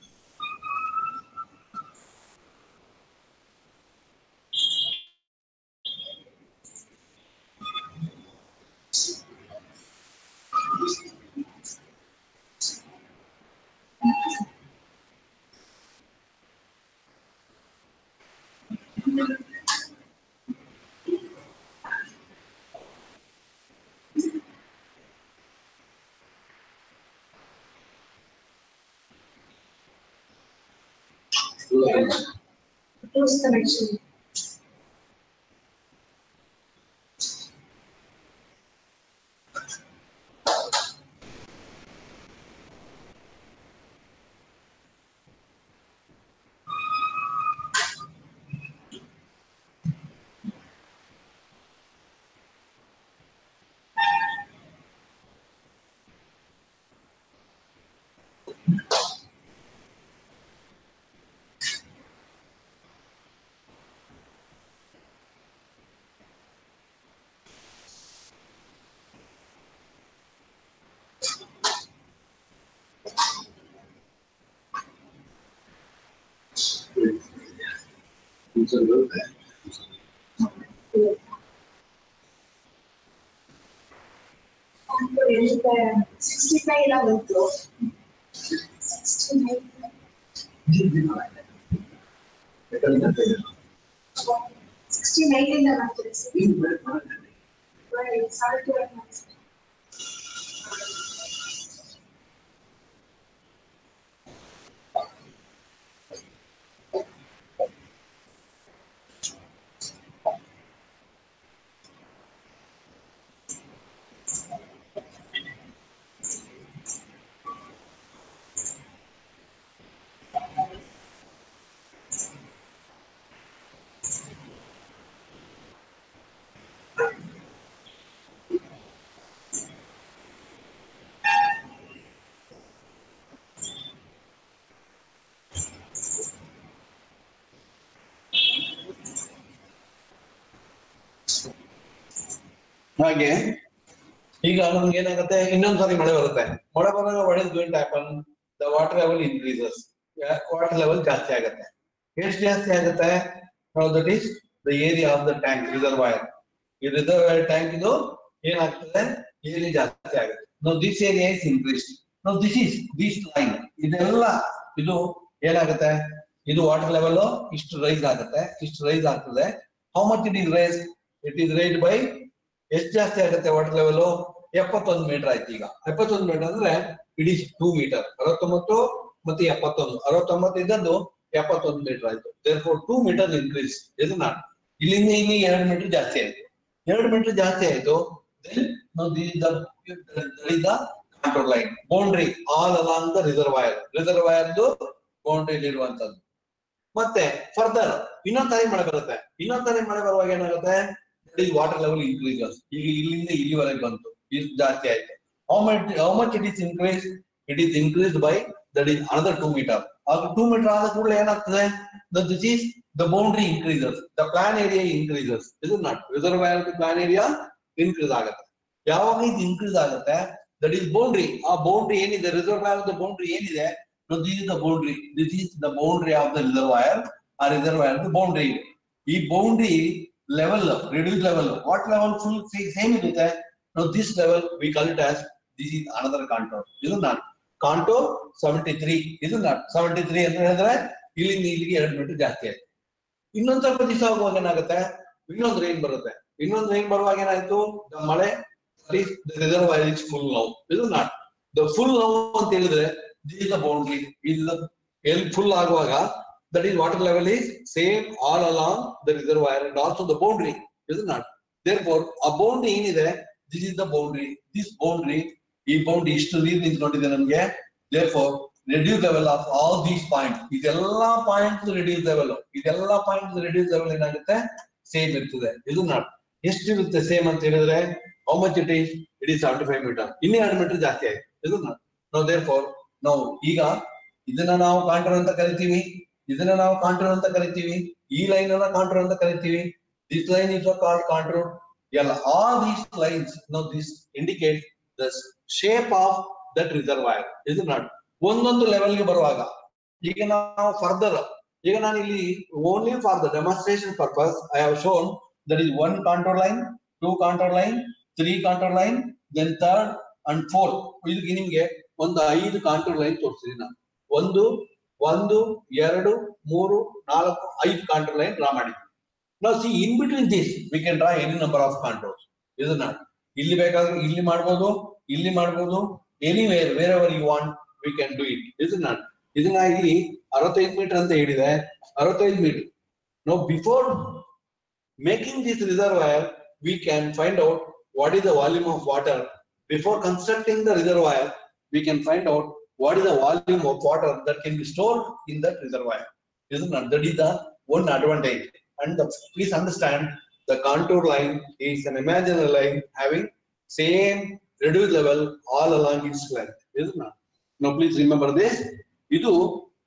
ಇನ್ನೂ stream ಬರ್ತದೆ Close connection. Sixty five ಎಲ್ಲ ಬಂತು ಸಿಕ್ಸ್ಟಿ ನೈನ್ ಸಿಕ್ಸ್ಟಿ ನೈನ್ ಇಂದ ಮಾಡ್ತೀವಿ ಸಾರಿ ಹಾಗೆ ಈಗ ನಮ್ಗೆ ಏನಾಗುತ್ತೆ ಇನ್ನೊಂದ್ಸರಿ ಮಳೆ ಬರುತ್ತೆ. ಮಳೆ ಬರುವಾಗ what is going to happen the water level increases water level ಜಾಸ್ತಿ ಆಗುತ್ತೆ. ಎಷ್ಟು ಜಾಸ್ತಿ ಆಗುತ್ತೆ? That is the area of the tank reservoir ಈ ರಿಸರ್ವಾಯರ್ ಟ್ಯಾಂಕ್ ಇದು ಏನಾಗ್ತದೆ? ಏರಿಯಾ ಜಾಸ್ತಿ ಆಗುತ್ತೆ. No this area is increase no this is this line ಇದೆಲ್ಲ ಇದು ಏನಾಗುತ್ತೆ? ಇದು ವಾಟರ್ ಲೆವೆಲ್ ಇಷ್ಟು ರೈಸ್ ಆಗುತ್ತೆ, ಇಷ್ಟು ರೈಸ್ ಆಗ್ತದೆ. How much it is rise it is raised by ಎಷ್ಟು ಜಾಸ್ತಿ ಆಗುತ್ತೆ ವಾಟರ್ ಲೆವೆಲ್ ಎಪ್ಪತ್ತೊಂದು ಮೀಟರ್ ಆಯ್ತು ಈಗ. ಎಪ್ಪತ್ತೊಂದು ಮೀಟರ್ ಅಂದ್ರೆ ಇಡೀ ಟೂ ಮೀಟರ್ ಅರವತ್ತೊಂಬತ್ತು ಮತ್ತೆ ಎಪ್ಪತ್ತೊಂದು. ಅರವತ್ತೊಂಬತ್ತು ಇದ್ದದ್ದು ಎಪ್ಪತ್ತೊಂದು ಮೀಟರ್ ಆಯ್ತು. Therefore two metre increase ಇದು ನಾಟ್ ಇಲ್ಲಿಂದ ಇಲ್ಲಿ ಎರಡು ಮೀಟರ್ ಜಾಸ್ತಿ ಆಯ್ತು. ಎರಡು ಮೀಟರ್ ಜಾಸ್ತಿ ಆಯ್ತು control line boundary all along the reservoir reservoir ಬೌಂಡ್ರಿಲಿ ಇರುವಂತದ್ದು. ಮತ್ತೆ ಫರ್ದರ್ ಇನ್ನೊಂದ್ ಸಾರಿ ಮಳೆ ಬರುತ್ತೆ. ಇನ್ನೊಂದ್ ಸಾರಿ ಮಳೆ ಬರುವಾಗ ಏನಾಗುತ್ತೆ? ವಾಟರ್ ಲೆವೆಲ್ ಇನ್ಕ್ರೀಸಸ್ ಈಗ ಇಲ್ಲಿಂದ ಇಲ್ಲಿವರೆಗೆ ಬಂತು. ಇಷ್ಟು ಜಾಸ್ತಿ ಆಯ್ತು. How much how much it is increase it is increase by that is another two meter ಆಗ ಟೂ ಮೀಟರ್ ಆದ ಕೂಡಲೇ ಏನಾಗ್ತದೆ? This is the boundary increases the plan area increases ಇದು not reservoir plan area increase ಆಗುತ್ತೆ. ಯಾವಾಗ ಇದು increase ಆಗುತ್ತೆ? That is boundary ಆ ಬೌಂಡ್ರಿ ಏನಿದೆ? ರಿಸರ್ವೈರ್ ದ ಬೌಂಡ್ರಿ ಏನಿದೆ? This is the boundary this is the boundary of the reservoir ಆ reservoir boundary ಈ boundary level reduce level what level full same ಇರುತ್ತೆ no this level we call it as this is another contour ಇದು not contour seventy three ಇದು not seventy three ಅಂತ ಹೇಳಿದ್ರೆ ಇಲ್ಲಿಂದ ಇಲ್ಲಿಗೆ ಎರಡು ಮೀಟರ್ ಜಾಸ್ತಿ ಆಯ್ತು. ಇನ್ನೊಂದ್ ಸ್ವಲ್ಪ ಆಗುವಾಗ ಏನಾಗುತ್ತೆ? ಇನ್ನೊಂದು ರೈನ್ ಬರುತ್ತೆ. ಇನ್ನೊಂದು ರೈನ್ ಬರುವಾಗ ಏನಾಯ್ತು? ಮಳೆ ರಿಸರ್ವೈರ್ ಇಸ್ ಫುಲ್ ನೌ ಇದು ನಾಟ್ ದ ಫುಲ್ ನೌ ಅಂತ ಹೇಳಿದ್ರೆ ದಿಸ್ ದ ಬೌಂಡ್ರಿ ಇದು ಎಲ್ಲಿ ಫುಲ್ ಆಗುವಾಗ that is water level is same all along the reservoir and the the boundary ಇದು ನಾಟ್ ದೇರ್ ಫೋರ್ ಆ ಬೌಂಡ್ರಿ ಏನಿದೆ this is the boundary, this boundary, ಈ boundary ಇಷ್ಟು ನೀರು ನಿಂತ್ಕೊಂಡಿದೆ ನಮ್ಗೆ. Therefore reduce level of all these point ಇದೆಲ್ಲಾ point reduce level ಇದೆಲ್ಲಾ ಪಾಯಿಂಟ್ ರೆಡ್ಯೂಸ್ ಲೆವೆಲ್ ಏನಾಗುತ್ತೆ? ಸೇಮ್ ಇರ್ತದೆ ಇದು ನಾಟ್ ಎಷ್ಟು ಇರುತ್ತೆ ಸೇಮ್ ಅಂತ ಹೇಳಿದ್ರೆ how much it is it is seventy five meter ಇನ್ನೂ ಎರಡು ಮೀಟರ್ ಜಾಸ್ತಿ ಆಯ್ತು ಇದು ನಾಟ್ ನಾವು ದೇರ್ ಫೋರ್ ನಾವು ಈಗ ಇದನ್ನ ನಾವು ಕಾಂಟರ್ ಅಂತ ಕರಿತೀವಿ. ಇದನ್ನ ನಾವು ಕಾಂಟ್ರೋಲ್ ಅಂತ ಕರಿತೀವಿ, ಈ ಲೈನ್ ಅನ್ನ ಕಾಂಟ್ರೋಲ್ ಅಂತ ಕರಿತೀವಿ. This line is called control ಎಲ್ಲ all these lines no this indicate the shape of that reservoir ಇದು ನಾಟ್ ಒಂದೊಂದು ಲೆವೆಲ್ಗೆ ಬರುವಾಗ, ಈಗ ನಾವು ಫರ್ದರ್ ಈಗ ನಾನು ಇಲ್ಲಿ only for the demonstration purpose I have shown that is one control line two control line three control line then third and fourth ಇದಕ್ಕೆ ನಿಮ್ಗೆ ಒಂದು ಐದು ಕಾಂಟ್ರೋಲ್ ಲೈನ್ ತೋರಿಸ್ತೀನಿ ನಾನು. ಒಂದು ಒಂದು, ಎರಡು, ಮೂರು, ನಾಲ್ಕು, ಐದು ಕಾಂಟ್ರೋಲ್ ಲೈನ್ ಡ್ರಾ ಮಾಡಿದ್ವಿ. ನಾವು see in between this we can draw any number of controls ಇದನ್ನ ಇಲ್ಲಿ ಬೇಕಾದ್ರೆ ಇಲ್ಲಿ ಮಾಡ್ಬೋದು ಇಲ್ಲಿ ಮಾಡ್ಬೋದು anywhere wherever you want we can do it ಇದನ್ನ ಇದನ್ನ ಇಲ್ಲಿ ಅರವತ್ತೈದು ಮೀಟರ್ ಅಂತ ಹೇಳಿದೆ. ಅರವತ್ತೈದು ಮೀಟರ್ ನಾವು before making this reservoir we can find out what is the volume of water before constructing the reservoir we can find out what is the volume of water that can be stored in that reservoir. Isn't that? That is the one advantage. And the, please understand the contour line is an imaginary line having same reduced level all along its length. Isn't that? Now please remember this. ಇದು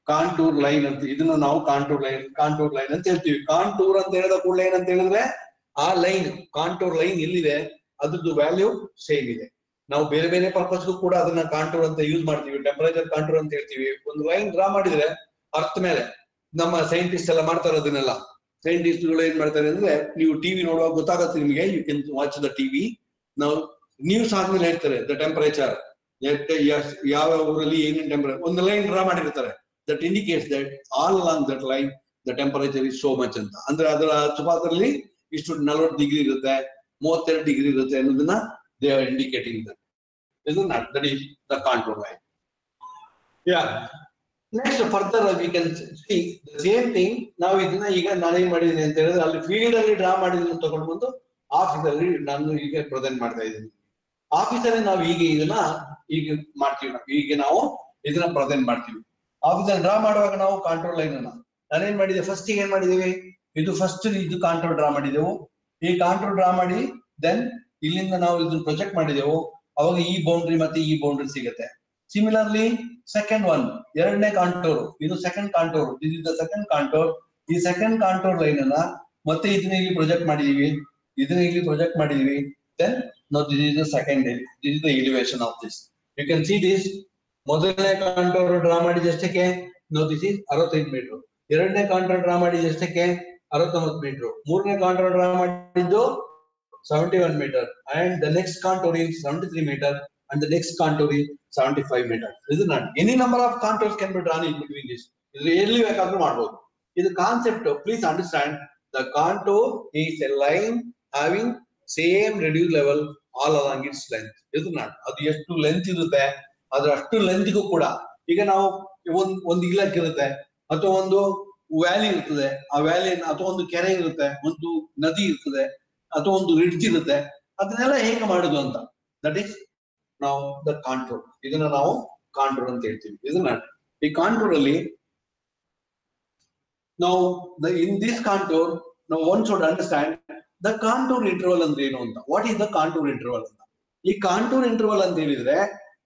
contour line ಅಂತ ಇದನ್ನ ನಾವು contour line contour line ಅಂತ ಹೇಳ್ತೀವಿ contour ಅಂತ ಹೇಳಿದ ಕೂಡಲೇ ಏನಂತ ಹೇಳಿದ್ರೆ ಆ ಲೈನ್ ಕಾಂಟೂರ್ ಲೈನ್ ಎಲ್ಲಿದೆ ಅದ್ರದ್ದು ವ್ಯಾಲ್ಯೂ ಸೇಮ್ ಇದೆ ನಾವು ಬೇರೆ ಬೇರೆ ಪರ್ಪಸ್ಗೂ ಕೂಡ ಅದನ್ನ ಕಾಂಟೂರ್ ಅಂತ ಯೂಸ್ ಮಾಡ್ತೀವಿ ಟೆಂಪರೇಚರ್ ಕಾಂಟೂರ್ ಅಂತ ಹೇಳ್ತೀವಿ. ಒಂದು ಲೈನ್ ಡ್ರಾ ಮಾಡಿದ್ರೆ ಅರ್ಥ ಮೇಲೆ ನಮ್ಮ ಸೈಂಟಿಸ್ಟ್ ಎಲ್ಲ ಮಾಡ್ತಾರೆ ಅದನ್ನೆಲ್ಲ. ಸೈಂಟಿಸ್ಟ್ಗಳು ಏನ್ ಮಾಡ್ತಾರೆ ಅಂದ್ರೆ ನೀವು ಟಿವಿ ನೋಡುವಾಗ ಗೊತ್ತಾಗುತ್ತೆ ನಿಮಗೆ you can watch the TV ನಾವು ನ್ಯೂಸ್ ಆದ್ಮೇಲೆ ಹೇಳ್ತಾರೆ ದ ಟೆಂಪರೇಚರ್ ಯಾವ ಊರಲ್ಲಿ ಏನೇನು ಟೆಂಪರೇಚರ್ ಒಂದು ಲೈನ್ ಡ್ರಾ ಮಾಡಿರ್ತಾರೆ. That indicates that all along that line the temperature is so much ಅಂತ. ಅಂದ್ರೆ ಅದರ ಅಚ್ಚುಪಾತದಲ್ಲಿ ಇಷ್ಟು ನಲವತ್ತು ಡಿಗ್ರಿ ಇರುತ್ತೆ, ಮೂವತ್ತೆರಡು ಡಿಗ್ರಿ ಇರುತ್ತೆ ಅನ್ನೋದನ್ನ they are indicating that isn't that that is the line yeah. Next further we can the same thing. ನಾವು ಇದನ್ನ ಈಗ ನಾನೇನ್ ಮಾಡಿದೀನಿ ಅಂತ ಹೇಳಿದ್ರೆ, ಅಲ್ಲಿ ಫೀಲ್ಡ್ ಅಲ್ಲಿ ಡ್ರಾ ಮಾಡಿದೀನಿ ತಗೊಂಡು ಬಂದು ಆಫೀಸ್ ಅಲ್ಲಿ ನಾನು ಈಗ ಪ್ರೆಸೆಂಟ್ ಮಾಡ್ತಾ ಇದ್ದೀನಿ. ಆಫೀಸ್ ನಾವು ಈಗ ಇದನ್ನ ಈಗ ಮಾಡ್ತೀವಿ. ನಾವು ಈಗ ನಾವು ಇದನ್ನ ಪ್ರೆಸೆಂಟ್ ಮಾಡ್ತೀವಿ. ಆಫೀಸ್ ಅಲ್ಲಿ ಡ್ರಾ ಮಾಡುವಾಗ ನಾವು ಕಾಂಟ್ರೋಲ್ ಲೈನ್ ಅನ್ನ. ನಾನೇನ್ ಮಾಡಿದೆ? ಫಸ್ಟ್ ಏನ್ ಮಾಡಿದೀವಿ? ಇದು ಫಸ್ಟ್ ಇದು ಕಾಂಟ್ರೋಲ್ ಡ್ರಾ ಮಾಡಿದೆವು. ಈ ಕಾಂಟ್ರೋಲ್ ಡ್ರಾ ಮಾಡಿ ದೆನ್ ಇಲ್ಲಿಂದ ನಾವು ಇದನ್ನ ಪ್ರೊಜೆಕ್ಟ್ ಮಾಡಿದೆವು. ಅವಾಗ ಈ ಬೌಂಡ್ರಿ ಮತ್ತೆ ಈ ಬೌಂಡ್ರಿ ಸಿಗುತ್ತೆ. ಸಿಮಿಲರ್ಲಿ ಸೆಕೆಂಡ್ ಒನ್ ಎರಡನೇ ಕಾಂಟೋರ್ ಇದು ಸೆಕೆಂಡ್ ಕಾಂಟೋರ್ ಇದು ದ ಸೆಕೆಂಡ್ ಕಾಂಟೋರ್ ಈ ಸೆಕೆಂಡ್ ಕಾಂಟೋರ್ ಲೈನ್ ಅನ್ನ ಮತ್ತೆ ಇದನ್ನ ಇಲ್ಲಿ ಪ್ರೊಜೆಕ್ಟ್ ಮಾಡಿದೀವಿ, ಇದನ್ನ ಇಲ್ಲಿ ಪ್ರೊಜೆಕ್ಟ್ ಮಾಡಿದೀವಿ. Then no this is the second this is the elevation of this you can see this ಮೊದಲನೇ ಕಾಂಟೋರ್ ಡ್ರಾ ಮಾಡಿದಷ್ಟಕ್ಕೆ ನೋ ದಿಸ್ ಇಸ್ ಅರವತ್ತೈದು ಮೀಟರ್ ಎರಡನೇ ಕಾಂಟೋರ್ ಡ್ರಾ ಮಾಡಿದಷ್ಟಕ್ಕೆ ಅರವತ್ತೊಂಬತ್ತು ಮೀಟರ್ ಮೂರನೇ ಕಾಂಟೋರ್ ಡ್ರಾ ಮಾಡಿದ್ದು 71 meter and the next contour is 73 meter and the next contour is 75 meter is it not, any number of contours can be drawn in between this. ಇದು ಎಲ್ಲಿ ಬೇಕಾದ್ರೂ ಮಾಡ್ಬೋದು. ಇದು concept please understand the contour is a line having same reduce level all along its length ಇದು not ಅದು ಎಷ್ಟು length ಇರುತ್ತೆ ಅದ್ರ ಅಷ್ಟು ಲೆಂತ್ಗೂ ಕೂಡ. ಈಗ ನಾವು ಒಂದ್, ಒಂದು ಇಲಾಖೆ ಇರುತ್ತೆ, ಅಥವಾ ಒಂದು ವ್ಯಾಲಿ ಇರ್ತದೆ, ಆ ವ್ಯಾಲಿ ಅಥವಾ ಒಂದು ಕೆರೆ ಇರುತ್ತೆ, ಒಂದು ನದಿ ಇರ್ತದೆ ಅಥವಾ ಒಂದು ರಿಡ್ಜ್ ಇರುತ್ತೆ, ಅದನ್ನೆಲ್ಲ ಹೇಗೆ ಮಾಡುದು ಅಂತ? ದಟ್ ಈಸ್ ನಾವು ದ ಕಾಂಟ್ರೋಲ್ ಇದನ್ನ ನಾವು ಕಾಂಟ್ರೋಲ್ ಅಂತ ಹೇಳ್ತೀವಿ. ಇದನ್ನ ಈ ಕಾಂಟ್ರೋಲ್ ಅಲ್ಲಿ ನಾವು ಇನ್ ದಿಸ್ ಕಾಂಟೋರ್ ನಾವು one should understand the contour interval ಅಂದ್ರೆ ಏನು ಅಂತ. What is the contour interval ಅಂತ? ಈ ಕಾಂಟೂರ್ ಇಂಟರ್ವಲ್ ಅಂತ ಹೇಳಿದ್ರೆ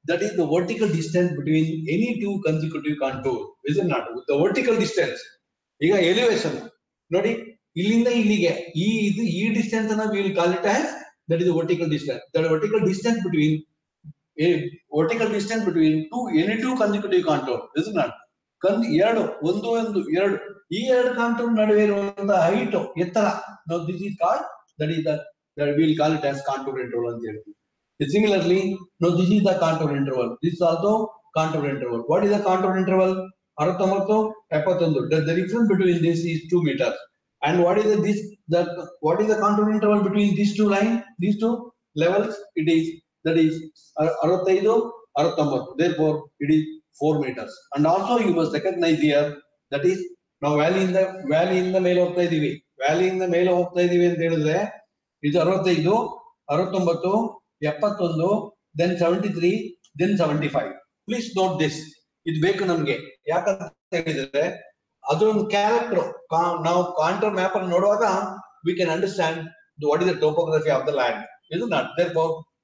that is the vertical distance between any two consecutive contour is not the vertical distance ಈಗ elevation ನೋಡಿ ಇಲ್ಲಿಂದ ಇಲ್ಲಿಗೆ, ಈ ಇದು ಈ ಡಿಸ್ಟೆನ್ಸ್ ಅನ್ನ will call it as that is vertical distance that vertical distance between vertical distance between to any two consecutive contour is not ಕನ್ ಎರಡು, ಒಂದು ಒಂದು, ಎರಡು. ಈ ಎರಡು ಕಾಂಟೋರ್ ನಡುವೆ ಇರುವಂತಹ ಹೈಟ್ ಎತ್ತರ. ನಾವು this is call that is that will call it as contour interval ಅಂತ ಹೇಳ್ತೀವಿ similarly no this is the contour interval this also contour interval what is the contour interval ಅರವತ್ತೊಂಬತ್ತು, ಎಪ್ಪತ್ತೊಂದು. The difference between this is two meter and what is the this the what is the contour interval between these two lines these two levels it is that is ಅರವತ್ತೈದು ಅರವತ್ತೊಂಬತ್ತು therefore it is four meters and also you must recognize here that is ನಾವು valley in ಮೇಲೆ ಹೋಗ್ತಾ ಇದೀವಿ ವ್ಯಾಲಿಯಿಂದ ಮೇಲೆ ಹೋಗ್ತಾ ಇದೀವಿ ಅಂತ ಹೇಳಿದ್ರೆ ಇದು ಅರವತ್ತೈದು ಅರವತ್ತೊಂಬತ್ತು ಎಪ್ಪತ್ತೊಂದು then seventy three then seventy five please note this ಇದು ಬೇಕು ನಮ್ಗೆ ಯಾಕಂತ ಹೇಳಿದ್ರೆ ಅದೊಂದು ಕ್ಯಾರೆಕ್ಟರ್ ನಾವು ಕಾಂಟರ್ ಮ್ಯಾಪ್ ಅನ್ನು ನೋಡುವಾಗ we can understand what is the topography of the land ಇದು ನಾಟ್ ದೇರ್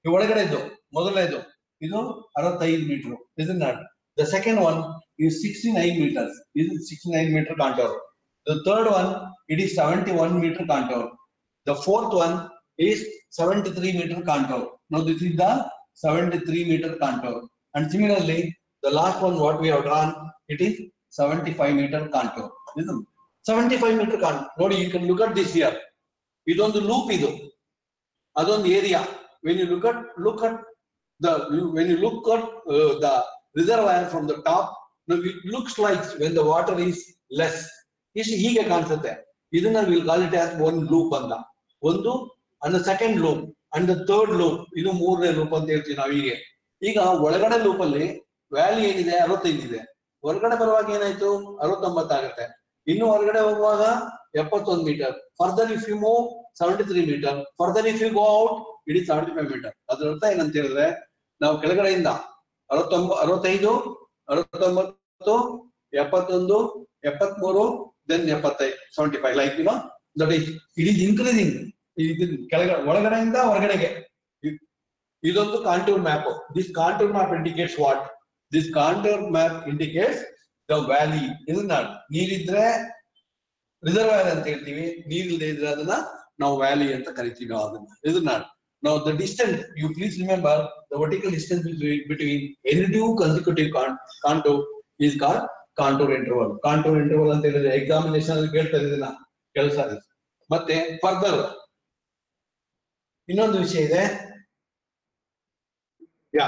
ಈ ಒಳಗಡೆ ಇದು ಮೊದಲನೇದು ಇದು ಅರವತ್ತೈದು ಮೀಟರ್ ಇದು not The second one is 69 meters. This is 69 meter contour. The third one, it is 71 meter contour. The fourth one is 73 meter contour. Now this is the 73 meter contour. And similarly, the last one what we have drawn, it is 75 meter contour. This is 75 meter contour. Nodi, you can look at this here. ಇದೊಂದು loop ಇದು. ಅದೊಂದು area when you look at look at the when you look at the reservoir from the top it looks like when the water is less ಇಷ್ಟು ಹೀಗೆ ಕಾಣಿಸುತ್ತೆ. ಇದನ್ನ will call it as one loop ಅಂತ. ಒಂದು and second loop and the third loop ಇದು ಮೂರನೇ loop ಅಂತ ಹೇಳ್ತೀವಿ ನಾವು ಹೀಗೆ ಈಗ ಒಳಗಡೆ ಲೂಪ್ ಅಲ್ಲಿ ವ್ಯಾಲಿ ಏನಿದೆ? ಅರವತ್ತೈದು ಇದೆ. ಹೊರಗಡೆ ಬರುವಾಗ ಏನಾಯ್ತು? ಅರವತ್ತೊಂಬತ್ತಾಗತ್ತೆ ಇನ್ನು ಹೊರಗಡೆ ಹೋಗುವಾಗ ಎಪ್ಪತ್ತೊಂದು meter. Further if you move seventy three meter. Further if you go out ಇಡೀ ಸೆವೆಂಟಿ ಫೈವ್ ಮೀಟರ್. ಅದ್ರ ಅರ್ಥ ಏನಂತ ಹೇಳಿದ್ರೆ, ನಾವು ಕೆಳಗಡೆಯಿಂದ ಅರವತ್ತೊಂಬ, ಅರವತ್ತೈದು, ಅರವತ್ತೊಂಬತ್ತು, ಎಪ್ಪತ್ತೊಂದು, ಎಪ್ಪತ್ಮೂರು ದೆನ್ ಎಪ್ಪತ್ತೈದು seventy five like you know that is it is increasing ಇದು ಕೆಳಗಡೆ, ಒಳಗಡೆಯಿಂದ ಹೊರಗಡೆಗೆ. ಇದೊಂದು contour map this contour map indicates what this contour map indicates the valley ಇದನ್ನ ನೀರಿದ್ರೆ ರಿಸರ್ವಾಯರ್ ಅಂತ ಹೇಳ್ತೀವಿ. ನೀರಿಲ್ಲದೆ ಇದ್ರೆ ಅದನ್ನ ನಾವು ವ್ಯಾಲಿ ಅಂತ ಕರಿತೀವಿ ಅದನ್ನ. ಇದನ್ನ ನಾವು the distance you please remember the vertical distance between any two consecutive contour is call contour interval contour interval ಅಂತ ಹೇಳಿದ್ರೆ ಎಕ್ಸಾಮಿನೇಷನ್ ಅಲ್ಲಿ ಕೇಳ್ತಾರೆ ಇದನ್ನ ಕೆಲಸ ಮತ್ತೆ ಫರ್ದರ್ ಇನ್ನೊಂದು ವಿಷಯ ಇದೆ. ಯಾ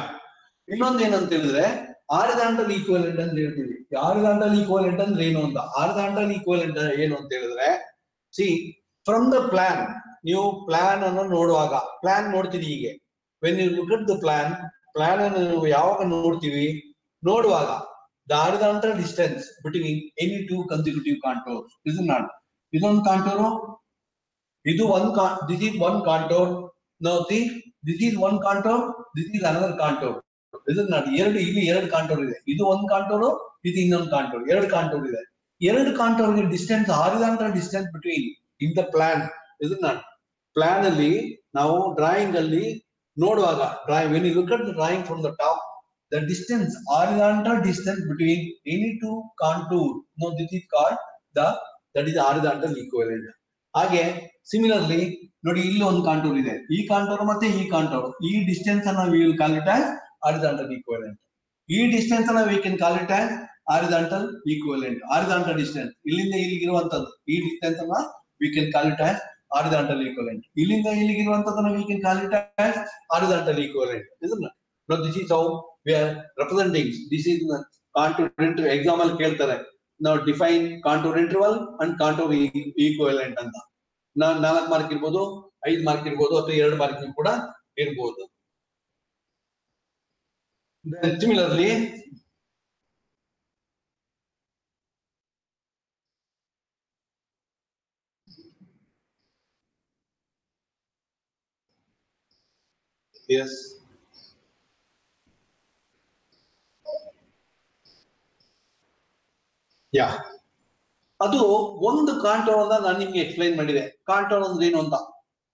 ಇನ್ನೊಂದು ಏನಂತ ಹೇಳಿದ್ರೆ ಆರಿದಾಂಟಲ್ ಈಕ್ವಲೆಂಟ್ ಅಂತ ಹೇಳ್ತೀವಿ. ಆರಿದಾಂಟಲ್ ಈಕ್ವಲೆಂಟ್ ಅಂದ್ರೆ ಏನು ಅಂತ? ಆರಿದಾಂಟಲ್ ಈಕ್ವಲೆಂಟ್ ಏನು ಅಂತ ಹೇಳಿದ್ರೆ ಸಿ ಫ್ರಮ್ ದ ಪ್ಲಾನ್ ನೀವು ಪ್ಲಾನ್ ಅನ್ನು ನೋಡುವಾಗ ಪ್ಲಾನ್ ನೋಡ್ತೀವಿ ಹೀಗೆ. When you look at the plan plan ಅನ್ನು ನೀವು ಯಾವಾಗ ನೋಡ್ತೀವಿ? ನೋಡುವಾಗ the horizontal distance between any two consecutive contour is not ಇದೊಂದು ಕಾಂಟೋರು ಇದು one this is one contour no this is one contour this is another contour ಇದು ನೋಡಿ ಎರಡು, ಇಲ್ಲಿ ಎರಡು ಕಾಂಟೋರ್ ಇದೆ. ಇದು ಒಂದು ಕಾಂಟೋರು ಇದು ಇನ್ನೊಂದು ಕಾಂಟೋರ್ ಎರಡು ಕಾಂಟೋರ್ ಇದೆ. ಎರಡು contour distance horizontal distance between in the plan ಇದು ನಾಟ್ ಪ್ಲಾನ್ ಅಲ್ಲಿ ನಾವು ಡ್ರಾಯಿಂಗ್ ಅಲ್ಲಿ ನೋಡುವಾಗ drawing when you look at the drawing from the top the distance horizontal distance between any two contour no this is the that is horizontal equivalent ಹಾಗೆ similarly ನೋಡಿ, ಇಲ್ಲಿ ಒಂದು contour ಇದೆ. ಈ ಕಾಂಟೂರ್ ಮತ್ತೆ ಈ ಕಾಂಟೂರ್ ಈ ಡಿಸ್ಟೆನ್ಸ್ ಅನ್ನ will call it as horizontal equivalent ಈ ಡಿಸ್ಟೆನ್ಸ್ ಅನ್ನ we can call it as horizontal equivalent horizontal distance ಇಲ್ಲಿಂದ ಇರುವಂತದ್ದು ಈ ಡಿಸ್ಟೆನ್ಸ್ ಅನ್ನ we can call it as horizontal equivalent ಇಲ್ಲಿಂದ ಇಲ್ಲಿಗೆ ಇರುವಂತದನ್ನ we can call it as horizontal equivalent ಇದನ್ನ no this is how we are representing this is contour exam ಅಲ್ಲಿ ಕೇಳ್ತಾರೆ. ನಾವು define contour interval and contour equivalent ಅಂತ. ನಾಲ್ಕು mark ಇರ್ಬೋದು, ಐದು ಮಾರ್ಕ್ ಇರ್ಬೋದು, ಅಥವಾ ಎರಡು ಮಾರ್ಕ್ ಕೂಡ ಇರ್ಬೋದು. ಸಿಮಿಲರ್ಲಿ ಎಸ್ ಯಾ ಅದು ಒಂದು ಕಾಂಟೋರ್ ಅಂತ ನಾನು ನಿಮ್ಗೆ ಎಕ್ಸ್ಪ್ಲೈನ್ ಮಾಡಿದೆ. ಕಾಂಟೋರ್ ಅಂದ್ರೆ ಏನು ಅಂತ?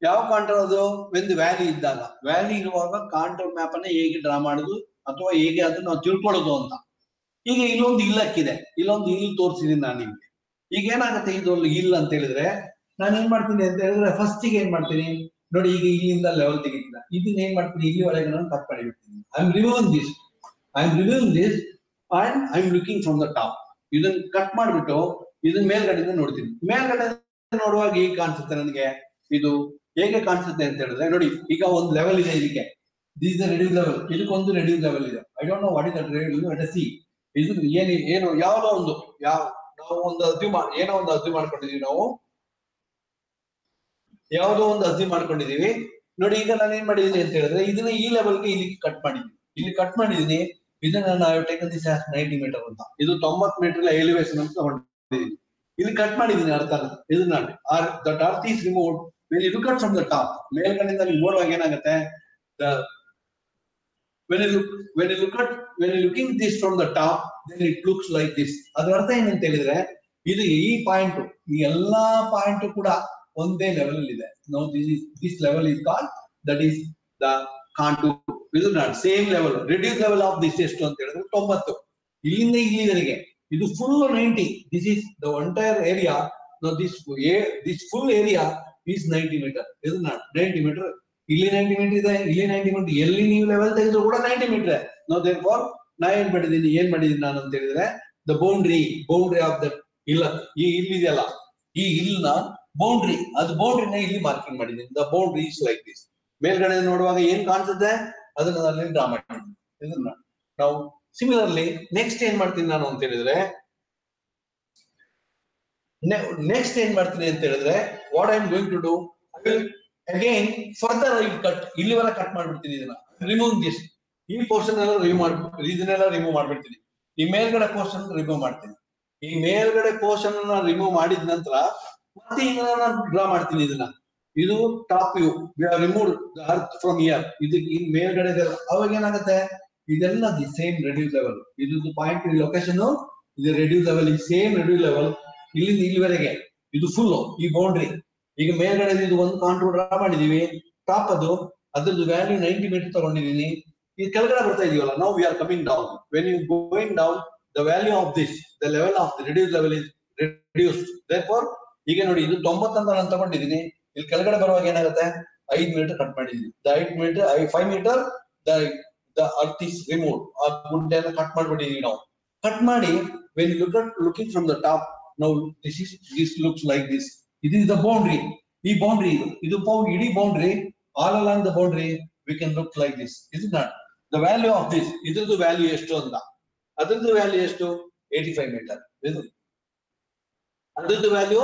ಯಾವ ಕಾಂಟೋರ್ ಅದು? ಒಂದು ವ್ಯಾಲಿ ಇದ್ದಾಗ. ವ್ಯಾಲಿ ಇರುವಾಗ ಕಾಂಟೋರ್ ಮ್ಯಾಪ್ ಅನ್ನ ಹೇಗೆ ಡ್ರಾ ಮಾಡುದು? ಅಥವಾ ಹೇಗೆ ಅದನ್ನ ನಾವು ತಿಳ್ಕೊಳ್ಳೋದು ಅಂತ. ಈಗ ಇಲ್ಲೊಂದು ಇಲ್ಲಕ್ಕಿದೆ. ಇಲ್ಲೊಂದು ಇಲ್ಲಿ ತೋರಿಸಿದೀನಿ ನಾನು ನಿಮ್ಗೆ. ಈಗ ಏನಾಗುತ್ತೆ ಇದೊಂದು ಇಲ್ಲ ಅಂತ ಹೇಳಿದ್ರೆ ನಾನು ಏನ್ ಮಾಡ್ತೀನಿ ಅಂತ ಹೇಳಿದ್ರೆ ಫಸ್ಟ್ಗೆ ಏನ್ ಮಾಡ್ತೀನಿ? ನೋಡಿ ಈಗ ಇಲ್ಲಿಂದ ಲೆವೆಲ್ ತೆಗಿತಿಲ್ಲ ಇದನ್ನ ಏನ್ ಮಾಡ್ತೀನಿ? ಇಲ್ಲಿ ಒಳಗೆ ನಾನು ಕಟ್ ಮಾಡಿಬಿಡ್ತೀನಿ I am reviewing this I am reviewing this and I am looking from the top ಇದನ್ನ ಕಟ್ ಮಾಡ್ಬಿಟ್ಟು ಇದನ್ನ ಮೇಲ್ಗಡೆಯಿಂದ ನೋಡ್ತೀನಿ. ಮೇಲ್ಗಡೆ ನೋಡುವಾಗ ಈಗ ಕಾಣಿಸುತ್ತೆ ನನಗೆ? ಇದು ಹೇಗೆ ಕಾಣಿಸುತ್ತೆ ಅಂತ ಹೇಳಿದ್ರೆ ನೋಡಿ, ಈಗ ಒಂದು ಲೆವೆಲ್ ಇದೆ ಇದಕ್ಕೆ. ದಿಸ್ ರೆಡ್ಯೂಸ್ ಲೆವೆಲ್ ಇದಕ್ಕೊಂದು ರೆಡ್ಯೂಸ್ ಲೆವೆಲ್ ಇದೆ. I don't know what is that reduce see ಇದು ಏನು ಏನು, ಯಾವುದೋ ಒಂದು, ಯಾವ, ನಾವು ಒಂದು ಅರ್ಜಿ ಏನೋ ಒಂದು ಅರ್ಜಿ ಮಾಡ್ಕೊಂಡಿದೀವಿ ನಾವು. ಯಾವುದೋ ಒಂದು ಅರ್ಜಿ ಮಾಡ್ಕೊಂಡಿದೀವಿ. ನೋಡಿ, ಈಗ ನಾನು ಏನ್ ಮಾಡಿದೀನಿ ಅಂತ ಹೇಳಿದ್ರೆ, ಇದನ್ನ ಈ ಲೆವೆಲ್ಗೆ ಇಲ್ಲಿ ಕಟ್ ಮಾಡಿದೀನಿ ಇಲ್ಲಿ ಕಟ್ ಮಾಡಿದೀನಿ ಇದನ್ನ ನಾವು ಟೇಕನ್ ದಿಸ್ ನೈಂಟಿ ಮೀಟರ್ ಅಂತ. ಇದು ತೊಂಬತ್ ಮೀಟರ್ ಎಲಿವೇಶನ್ ಅಂತ ಹೊಂದಿದ್ದೀನಿ ಇಲ್ಲಿ ಕಟ್ ಮಾಡಿದೀನಿ ಅರ್ಥ ಇದನ್ನ ದಟ್ ಅರ್ಥ ಈಸ್ ರಿಮೋಟ್ ಇದು cut at from the top ಮೇಲ್ಗಡೆಯಿಂದ ನೀವು ನೋಡುವಾಗ ಏನಾಗುತ್ತೆ? When you look, when you look at, when you looking this from the top, then it looks like this. ಅದರ ಅರ್ಥ ಏನಂತ ಹೇಳಿದ್ರೆ ಇದು ಈ ಪಾಯಿಂಟ್ ಈ ಎಲ್ಲಾ ಪಾಯಿಂಟ್ ಕೂಡ ಒಂದೇ ಲೆವೆಲ್ ಅಲ್ಲಿ ಇದೆ no this is this level is called that is the contour ಇದು not same level reduce level of this ಎಷ್ಟು ಅಂತ ಹೇಳಿದ್ರೆ ತೊಂಬತ್ತು. ಇಲ್ಲಿಂದ ಇಲ್ಲಿವರೆಗೆ, ಇದು full ninety this is the entire area this this full area is ninety meter ಇದು ninety meter ಇಲ್ಲಿ ನೈಂಟಿ ಮೀಟರ್ ಇದೆ, ಇಲ್ಲಿ ನೈಂಟಿ ಮೀಟರ್ ಎಲ್ಲಿ ನೀವು ಲೆವೆಲ್ ತೆಗೆದ್ರು ಕೂಡ ನೈಂಟಿ ಮೀಟರ್ ನಾವು ದೇರ್ ಫಾರ್ ನಾ ಏನ್ ಮಾಡಿದ್ದೀನಿ ಏನ್ ಮಾಡಿದೀನಿ ನಾನು ಅಂತ ಹೇಳಿದ್ರೆ the boundary boundary of the ಇಲ್ಲ, ಈ ಇಲ್ಲಿದೆಯಲ್ಲ ಈ ಇಲ್ಲಿನ ಬೌಂಡ್ರಿ ಅದು ಬೌಂಡ್ರಿನ ಇಲ್ಲಿ ಮಾರ್ಕಿಂಗ್ ಮಾಡಿದ್ದೀನಿ. The boundary is like this ಮೇಲ್ಗಡೆ ನೋಡುವಾಗ ಏನ್ ಕಾಣಿಸುತ್ತೆ? ಅದನ್ನ ನಾನು ಅಲ್ಲಿ ಡ್ರಾ ಮಾಡಿದ್ದೀನಿ ಇದನ್ನ ನಾವು ಸಿಮಿಲರ್ಲಿ ನೆಕ್ಸ್ಟ್ ಏನ್ ಮಾಡ್ತೀನಿ ನಾನು ಅಂತ ಹೇಳಿದ್ರೆ ನೆಕ್ಸ್ಟ್ ಏನ್ ಮಾಡ್ತೀನಿ ಅಂತ ಹೇಳಿದ್ರೆ what I am going to do again further I cut ಇಲ್ಲಿವರೆಗೆ ಕಟ್ ಮಾಡ್ಬಿಡ್ತೀನಿ ಇದನ್ನ. ರಿಮೂವ್ ದಿಸ್ ಈ ಪೋರ್ಷನ್ ಎಲ್ಲ ರಿಮೂವ್ ಮಾಡ್ಬಿಡ್ತೀನಿ ಇದನ್ನೆಲ್ಲ ರಿಮೂವ್ ಮಾಡ್ಬಿಡ್ತೀನಿ. ಈ ಮೇಲ್ಗಡೆ ಪೋರ್ಷನ್ ರಿಮೂವ್ ಮಾಡ್ತೀನಿ. ಈ ಮೇಲ್ಗಡೆ ಪೋರ್ಷನ್ ರಿಮೂವ್ ಮಾಡಿದ ನಂತರ ಮತ್ತೆ ಇದನ್ನ ನಾನು ಡ್ರಾ ಮಾಡ್ತೀನಿ ಇದನ್ನ. ಇದು top view remove earth from here ಇದು ಈ ಮೇಲ್ಗಡೆ. ಅವಾಗ ಏನಾಗುತ್ತೆ? ಇದೆಲ್ಲ ದಿ ಸೇಮ್ ರೆಡ್ಯೂಸ್ ಲೆವೆಲ್ ಇದು ಪಾಯಿಂಟ್ ಲೊಕೇಶನ್ ಇದು ರೆಡ್ಯೂಸ್ ಲೆವೆಲ್ ಈ ಸೇಮ್ ರೆಡ್ಯೂಸ್ ಲೆವೆಲ್ ಇಲ್ಲಿಂದ ಇಲ್ಲಿವರೆಗೆ. ಇದು ಫುಲ್ ಈ ಬೌಂಡ್ರಿ ಈಗ ಮೇಲ್ಗಡೆ ಇದು ಒಂದು ಕಾಂಟ್ರೋಲ್ ಡ್ರಾ ಮಾಡಿದೀವಿ. ಟಾಪ್ ಅದು, ಅದ್ರದ್ದು ವ್ಯಾಲ್ಯೂ ನೈಂಟಿ ಮೀಟರ್ ತಗೊಂಡಿದೀನಿ ಈ ಕೆಳಗಡೆ ಬರ್ತಾ ಇದೀವಲ್ಲ ನಾವು we are coming down when you going down the value of this the level of reduce level is reduced therefore ಈಗ ನೋಡಿ, ಇದು ತೊಂಬತ್ತಂತ ನಾನು ತಗೊಂಡಿದ್ದೀನಿ. ಇಲ್ಲಿ ಕೆಳಗಡೆ ಬರುವಾಗ ಏನಾಗುತ್ತೆ? ಐದು ಮೀಟರ್ ಕಟ್ ಮಾಡಿದೀನಿ ದ ಐದ್ metre I five metre the the earth is remove ಆ ಎಲ್ಲ ಕಟ್ ಮಾಡ್ಬಿಟ್ಟಿದೀವಿ ನಾವು. ಕಟ್ ಮಾಡಿ when look looking from the top ನಾವು this is this looks like this ಇದು ದ ಬೌಂಡ್ರಿ ಈ ಬೌಂಡ್ರಿ ಇದು ಇದು ಪೌ ಇಡೀ boundary all along the boundary we can look like this is not the value of this ಇದ್ರದ್ದು value ಎಷ್ಟು ಅಂತ. ಅದ್ರದ್ದು ವ್ಯಾಲ್ಯೂ ಎಷ್ಟು? ಏಟಿ ಫೈವ್ ಮೀಟರ್ ಇದು. ಅದ್ರದ್ದು ವ್ಯಾಲ್ಯೂ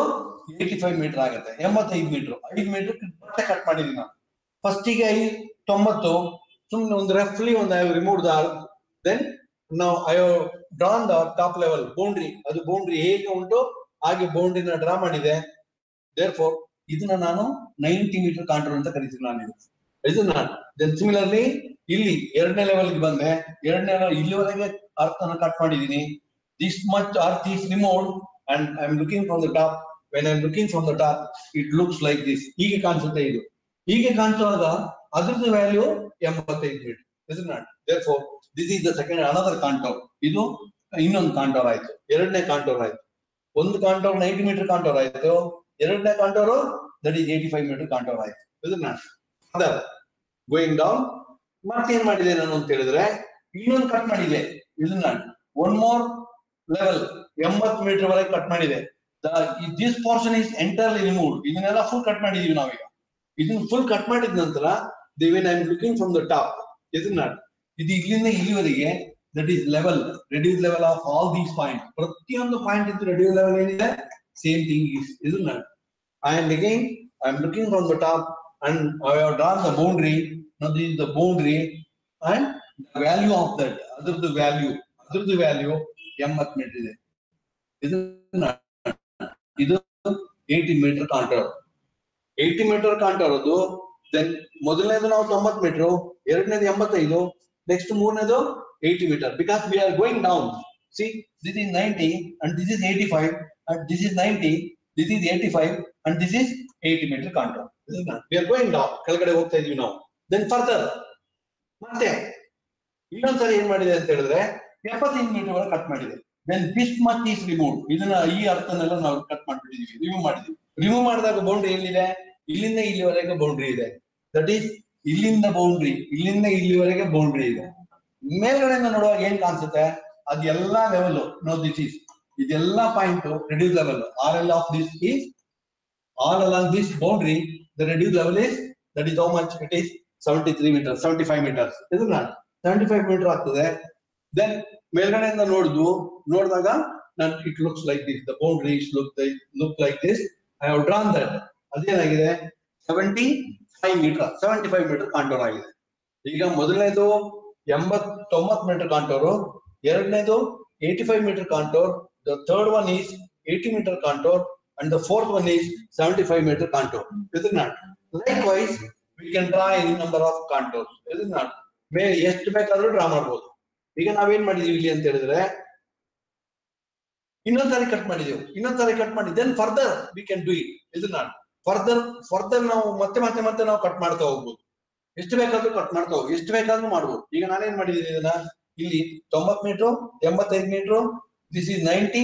ಏಟಿ ಫೈವ್ ಮೀಟರ್ ಆಗುತ್ತೆ, ಎಂಬತ್ತೈದು ಮೀಟರ್ ಐದು ಮೀಟರ್ ಮತ್ತೆ ಕಟ್ ಮಾಡಿದೀನಿ ನಾನು ಫಸ್ಟಿಗೆ ಐ ತೊಂಬತ್ತು ಸುಮ್ಮನೆ ಒಂದು ರೆಫ್ಲಿ ಒಂದು ಐ ರಿಮೂವ್ ದ ದೆನ್ ನಾವು I drawn the top level boundary ಅದು ಬೌಂಡ್ರಿ ಹೇಗೆ ಉಂಟು? ಹಾಗೆ ಬೌಂಡ್ರಿನ ಡ್ರಾ ಮಾಡಿದೆ. ದೇರ್ ಫೋರ್ ಇದನ್ನ ನಾನು ನೈಂಟಿ ಮೀಟರ್ ಕಾಂಟ್ರೋಲ್ ಅಂತ ಕರಿತೀನಿ ನಾನು ಇದು ಇದನ್ನ ದೆನ್ ಸಿಮಿಲರ್ಲಿ ಇಲ್ಲಿ ಎರಡನೇ ಲೆವೆಲ್ಗೆ ಬಂದೆ ಎರಡನೇ ಇಲ್ಲಿವರೆಗೆ ಅರ್ಥ ಕಟ್ ಮಾಡಿದೀನಿ this much earth is removed and I am looking from the top when I looking from the top it looks like this ಹೀಗೆ ಕಾಣಿಸುತ್ತೆ ಇದು. ಹೀಗೆ ಕಾಣಿಸುವಾಗ ಅದ್ರದ್ದು ವ್ಯಾಲ್ಯೂ ಎಂಬತ್ತೈದು metre is not therefore this is the second another contour ಇದು ಇನ್ನೊಂದು contour ಆಯ್ತು. ಎರಡನೇ ಕಾಂಟೋರ್ ಆಯ್ತು. ಒಂದು ಕಾಂಟೋರ್ ನೈಂಟಿ ಮೀಟರ್ ಕಾಂಟೋರ್ ಆಯ್ತು. ಎರಡನೇ contour that is eighty five metre contour ಆಯ್ತು. ಇದು ನಾಟ್ ಗೋಯಿಂಗ್ ಡೌನ್ ಮತ್ತೇನ್ ಮಾಡಿದೆ ನಾನು ಅಂತ ಹೇಳಿದ್ರೆ, ಇನ್ನೊಂದು ಕಟ್ ಮಾಡಿದೆ. ಇದನ್ನ ಒನ್ ಮೋರ್ ಲೆವೆಲ್ ಎಂಬತ್ ಮೀಟರ್ ವರೆಗೆ ಕಟ್ ಮಾಡಿದೆ. This portion is entirely remove ಇದನ್ನೆಲ್ಲ ಫುಲ್ ಕಟ್ ಮಾಡಿದೀವಿ ನಾವೀಗ. ಇದನ್ನ ಫುಲ್ ಕಟ್ ಮಾಡಿದ ನಂತರ then I am looking from the top ಇದನ್ನ, ಇದು ಇಲ್ಲಿಂದ ಇಲ್ಲಿವರೆಗೆ that is level reduce level of all these point ಪ್ರತಿಯೊಂದು ಪಾಯಿಂಟ್ ಇದ್ದು ರೆಡ್ಯೂಸ್ ಲೆವೆಲ್ ಏನಿದೆ? ಸೇಮ್ ಥಿಂಗ್ ಇಸ್ ಇದನ್ನ and again I'm looking from the top and I have drawn the boundary. Now this is the boundary and the value of that, other the value, other the value, ಎಂಬತ್ metre ಇದೆ ಇದು ನ- ಇದು eighty metre contour eighty metre contour ಅದು then ಮೊದಲನೇದು ನಾವು ತೊಂಬತ್ metre ಎರಡನೇದು ಎಂಬತ್ತೈದು ನೆಕ್ಸ್ಟ್ ಮೂರನೇದು eighty metre because we are going down see this is ninety and this is eighty five and this is ninety this is eighty five and this is eighty metre contour we are going down ಕೆಳಗಡೆ ಹೋಗ್ತಾ ಇದೀವಿ ನಾವು. Then further ಮತ್ತೆ, ಇನ್ನೊಂದ್ಸರಿ ಏನ್ ಮಾಡಿದೆ ಅಂತ ಹೇಳಿದ್ರೆ, ಎಪ್ಪತ್ತೈದು ಮೀಟರ್ ಒಳಗೆ ಕಟ್ ಮಾಡಿದೆ. Then this much is remove ಇದನ್ನ ಈ ಅರ್ಥನೆಲ್ಲ ನಾವು ಕಟ್ ಮಾಡ್ಬಿಟ್ಟಿದೀವಿ. ರಿಮೂವ್ ಮಾಡಿದ್ವಿ. ರಿಮೂವ್ ಮಾಡಿದಾಗ ಬೌಂಡ್ರಿ ಎಲ್ಲಿದೆ? ಇಲ್ಲಿಂದ ಇಲ್ಲಿವರೆಗೆ ಬೌಂಡ್ರಿ ಇದೆ. ದಟ್ ಈಸ್ ಇಲ್ಲಿಂದ ಬೌಂಡ್ರಿ ಇಲ್ಲಿಂದ ಇಲ್ಲಿವರೆಗೆ ಬೌಂಡ್ರಿ ಇದೆ. ಮೇಲ್ಗಡೆಯಿಂದ ನೋಡುವಾಗ ಏನ್ ಕಾಣಿಸುತ್ತೆ? ಅದೆಲ್ಲಾ ಲೆವೆಲ್ ನೋ ದಿಸ್ ಈಸ್ ಇದೆಲ್ಲಾ point reduce level are all of this is all along this boundary, the reduced level is, that is how much it is, seventy-three meters, seventy-five meters, isn't that? Seventy-five meter ಆಗ್ತದೆ, then ಮೇಲ್ಗಡೆಯಿಂದ ನೋಡಿದ್ವು, ನೋಡಿದಾಗ ನಾನು it looks like this. the boundaries look they look like this, I have drawn that, ಅದೇನಾಗಿದೆ, seventy five meter, seventy five meter contour ಆಗಿದೆ. ಈಗ ಮೊದಲನೇದು ಎಂಬತ್ ತೊಂಬತ್ ಮೀಟರ್ ಕಾಂಟೋರು ಎರಡನೇದು eighty five metre contour the third one is eighty metre contour and the fourth one is seventy five metre contour is not likewise we can draw any number of contour is not may ಎಷ್ಟು ಬೇಕಾದರೂ draw ಮಾಡ್ಬೋದು. ಈಗ ನಾವೇನ್ ಮಾಡಿದೀವಿ ಇಲ್ಲಿ ಅಂತ ಹೇಳಿದ್ರೆ ಇನ್ನೊಂದ್ಸರಿ ಕಟ್ ಮಾಡಿದೆವು. ಇನ್ನೊಂದ್ಸರಿ ಕಟ್ ಮಾಡಿ then further we can do it is not further further ನಾವು ಮತ್ತೆ ಮತ್ತೆ ಮತ್ತೆ ನಾವು ಕಟ್ ಮಾಡ್ತಾ ಹೋಗ್ಬೋದು. ಎಷ್ಟು ಬೇಕಾದ್ರೂ ಕಟ್ ಮಾಡ್ತಾ ಹೋಗಿ ಎಷ್ಟು ಬೇಕಾದ್ರೂ ಮಾಡ್ಬೋದು. ಈಗ ನಾನೇನ್ ಮಾಡಿದೀನಿ ಇದನ್ನ? ಇಲ್ಲಿ ತೊಂಬತ್ ಮೀಟರ್ ಎಂಬತ್ತೈದು metre this is ninety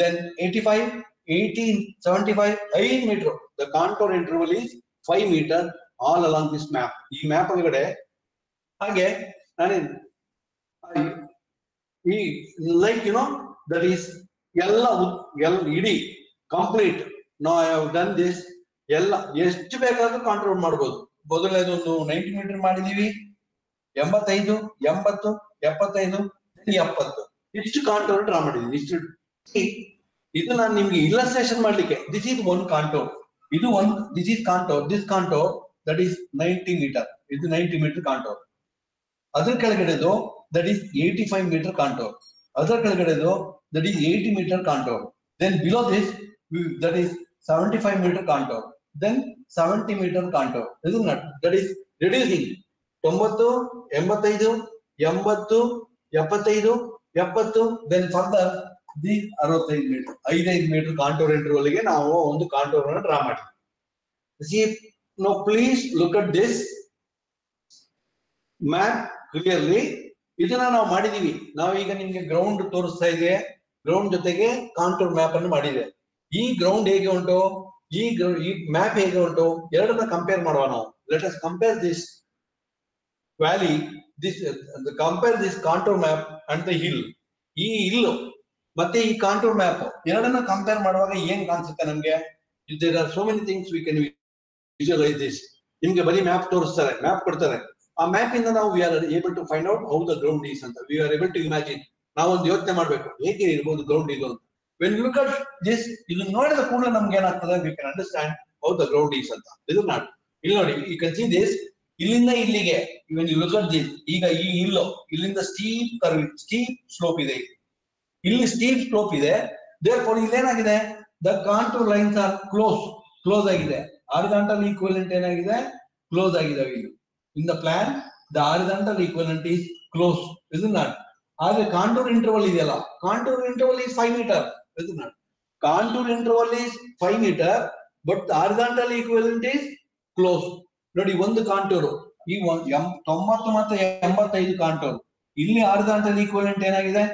then eighty five eighteen seventy five ಐದು metre the contour interval is five metre all along this map ಈ ಮ್ಯಾಪ್ ಒಳಗಡೆ ಹಾಗೆ ನಾನು ಈ like you know that is ಎಲ್ಲ ಎಲ್ಲ ಇಡೀ complete no I have done this ಎಲ್ಲ, ಎಷ್ಟು ಬೇಕಾದ್ರೂ ಕಾಂಟ್ರೋಲ್ ಮಾಡ್ಬೋದು. ಮೊದಲನೇದೊಂದು ನೈಂಟಿ ಮೀಟರ್ ಮಾಡಿದೀವಿ. ಎಂಬತ್ತೈದು, ಎಂಬತ್ತು, ಎಪ್ಪತ್ತೈದು, ಎಪ್ಪತ್ತು. ಇಷ್ಟು ಕಾಂಟ್ರೋಲ್ ಡ್ರಾ ಮಾಡಿದೀವಿ. ಇಷ್ಟು. ಇದು ನಾನು ನಿಮ್ಗೆ ಇಲ್ಲಸ್ಟ್ರೇಷನ್ ಮಾಡ್ಲಿಕ್ಕೆ ದಿಸ್ ಈಸ್ ಒನ್ ಕಾಂಟೋ ಇದು one this is contour this contour that is ninety metre ಇದು ನೈಂಟಿ ಮೀಟರ್ ಕಾಂಟೋ ಅದ್ರ ಕೆಳಗಡೆದು that is eighty five metre contour ಅದರ ಕೆಳಗಡೆದು that is eighty metre contour then below this that is seventy five metre contour then seventy metre contour ಇದು not that is reducing ತೊಂಬತ್ತು, ಎಂಬತ್ತೈದು, ಎಂಬತ್ತು, ಎಪ್ಪತ್ತೈದು, ಎಪ್ಪತ್ತು then further the ಅರವತ್ತೈದು metre ಐದೈದು metre contour ಇಂಟರ್ವಲ್ಗೆ ನಾವು ಒಂದು ಕಾಂಟೋರ್ ಅನ್ನು ಡ್ರಾ ಮಾಡಿದ್ವಿ no please look at this map clearly ಇದನ್ನ ನಾವು ಮಾಡಿದೀವಿ. ನಾವು ಈಗ ನಿಮ್ಗೆ ಗ್ರೌಂಡ್ ತೋರಿಸ್ತಾ ಇದೆ. ಗ್ರೌಂಡ್ ಜೊತೆಗೆ ಕಾಂಟೋರ್ ಮ್ಯಾಪ್ ಅನ್ನು ಮಾಡಿದೆ. ಈ ಗ್ರೌಂಡ್ ಹೇಗೆ ಉಂಟು? ಈ ಈ ಮ್ಯಾಪ್ ಹೇಗೆ ಉಂಟು? ಎರಡನ್ನ ಕಂಪೇರ್ ಮಾಡುವ ನಾವು. Let us compare this valley this compare this contour map and the hill ಈ ಹಿಲ್ ಮತ್ತೆ ಈ ಕಾಂಟೂರ್ ಮ್ಯಾಪ್ ಎರಡನ್ನ ಕಂಪೇರ್ ಮಾಡುವಾಗ ಏನ್ ಕಾಣಿಸುತ್ತೆ ನಮ್ಗೆ? There are so many things we can visualise this ನಿಮ್ಗೆ ಬರೀ ಮ್ಯಾಪ್ ತೋರಿಸ್ತಾರೆ ಮ್ಯಾಪ್ ಕೊಡ್ತಾರೆ. ಆ ಮ್ಯಾಪ್ ಇಂದ ನಾವು we are able to find out how the ground is ಅಂತ. We are able to imagine ನಾವೊಂದು ಯೋಚನೆ ಮಾಡ್ಬೇಕು. ಹೇಗೆ ಇರ್ಬೋದು ಗ್ರೌಂಡ್ ಇದು ಅಂತ. ವೆನ್ ಯು ಕಟ್ ದಿಸ್ ಇದು ನೋಡಿದ ಕೂಡಲೇ ನಮ್ಗೆ ಏನಾಗ್ತದೆ? We can understand how the ground is ಅಂತ. ಇದು ನಾಟ್ ಇಲ್ಲಿ ನೋಡಿ ಈ ಕನ್ ಸಿ ದಿಸ್ ಇಲ್ಲಿಂದ ಇಲ್ಲಿಗೆ even you look at this ಈಗ ಈ ಇಲ್ಲೋ, ಇಲ್ಲಿಂದ ಸ್ಟೀಪ್ ಕರ್ವ್ ಸ್ಟೀಪ್ ಸ್ಲೋಪ್ ಇದೆ. ಇಲ್ಲಿ ಸ್ಟೀಪ್ ಸ್ಲೋಪ್ ಇದೆ. Therefore ಇಲ್ಲೇನಾಗಿದೆ? The contour lines are close close ಆಗಿದೆ. ಆರಿದಾಂಟಲ್ ಈಕ್ವಲೆಂಟ್ ಏನಾಗಿದೆ? ಕ್ಲೋಸ್ ಆಗಿದಾವೆ ಇಲ್ಲಿ. In the plan the horizontal equivalent is close ಇದು ನಾಟ್ ಆದ್ರೆ ಕಾಂಟೂರ್ ಇಂಟರ್ವಲ್ ಇದೆಯಲ್ಲ? Contour interval is five metre ಇದು not contour interval is five metre but horizontal equivalent is close ನೋಡಿ, ಒಂದು ಕಾಂಟೂರು ಈ ತೊಂಬತ್ತು ಮತ್ತೆ ಎಂಬತ್ತೈದು ಕಾಂಟೂರ್ ಇಲ್ಲಿ ಆರಿದಾಂಟಲ್ ಈಕ್ವಲೆಂಟ್ ಏನಾಗಿದೆ?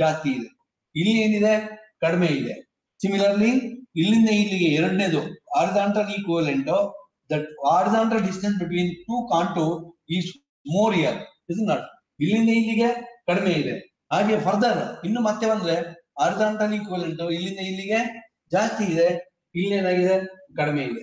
ಜಾಸ್ತಿ ಇದೆ. ಇಲ್ಲಿ ಏನಿದೆ ಕಡಿಮೆ ಇದೆ. ಸಿಮಿಲರ್ಲಿ ಇಲ್ಲಿಂದ ಇಲ್ಲಿಗೆ ಎರಡನೇದು horizontal equivalent that horizontal distance between two contour is more here is not ಇಲ್ಲಿಂದ ಇಲ್ಲಿಗೆ ಕಡಿಮೆ ಇದೆ. ಹಾಗೆ ಫರ್ದರ್ ಇನ್ನು ಮತ್ತೆ ಬಂದ್ರೆ ಆರ್ಧಾಂಟ್ರಲ್ ಈಕ್ವಲೆಂಟ್ ಇಲ್ಲಿಂದ ಇಲ್ಲಿಗೆ ಜಾಸ್ತಿ ಇದೆ, ಇಲ್ಲಿ ಏನಾಗಿದೆ? ಕಡಿಮೆ ಇದೆ.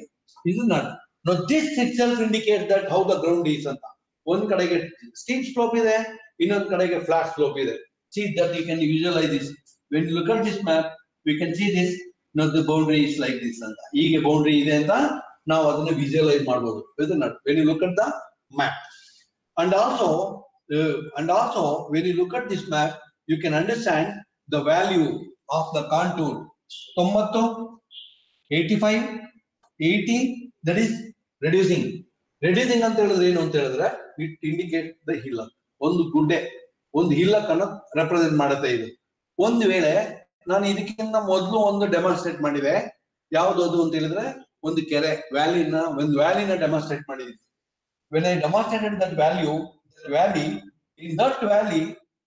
ಇದು not no this itself indicate that how the ground is ಅಂತ. ಒಂದ್ ಕಡೆಗೆ ಸ್ಟೀಪ್ ಸ್ಲೋಪ್ ಇದೆ, ಇನ್ನೊಂದ್ ಕಡೆಗೆ ಫ್ಲಾಟ್ ಸ್ಲೋಪ್ ಇದೆ. See that you can visualise this when look at this map we can see this no the boundary is like this ಅಂತ. ಹೀಗೆ boundary ಇದೆ ಅಂತ ನಾವು ಅದನ್ನ visualise not when you look at the map and also uh, and also when you look at this map you can understand the value of the contour. ತೊಂಬತ್ತು 85 80 that is reducing. Reducing ಅಂತ ಹೇಳಿದ್ರೆ ಏನು ಅಂತ ಹೇಳಿದ್ರೆ it indicate the ಹಿಲ್ಲ ಒಂದು ಗುಡ್ಡೆ. ಒಂದು ಹಿಲ್ಲಕ್ ಅನ್ನೋದು ರೆಪ್ರೆಸೆಂಟ್ ಮಾಡುತ್ತೆ ಇದು. ಒಂದು ವೇಳೆ ನಾನು ಇದಕ್ಕಿಂತ ಮೊದಲು ಒಂದು ಡೆಮಾನ್ಸ್ಟ್ರೇಟ್ ಮಾಡಿದೆ. ಯಾವ್ದು ಅಂತ ಹೇಳಿದ್ರೆ ಒಂದು ಕೆರೆ ವ್ಯಾಲಿನ ಒಂದು ವ್ಯಾಲಿನ ಡೆಮಾನ್ಸ್ಟ್ರೇಟ್ ಮಾಡಿದ್ದೀನಿ. When I demonstrated that value, valley in that valley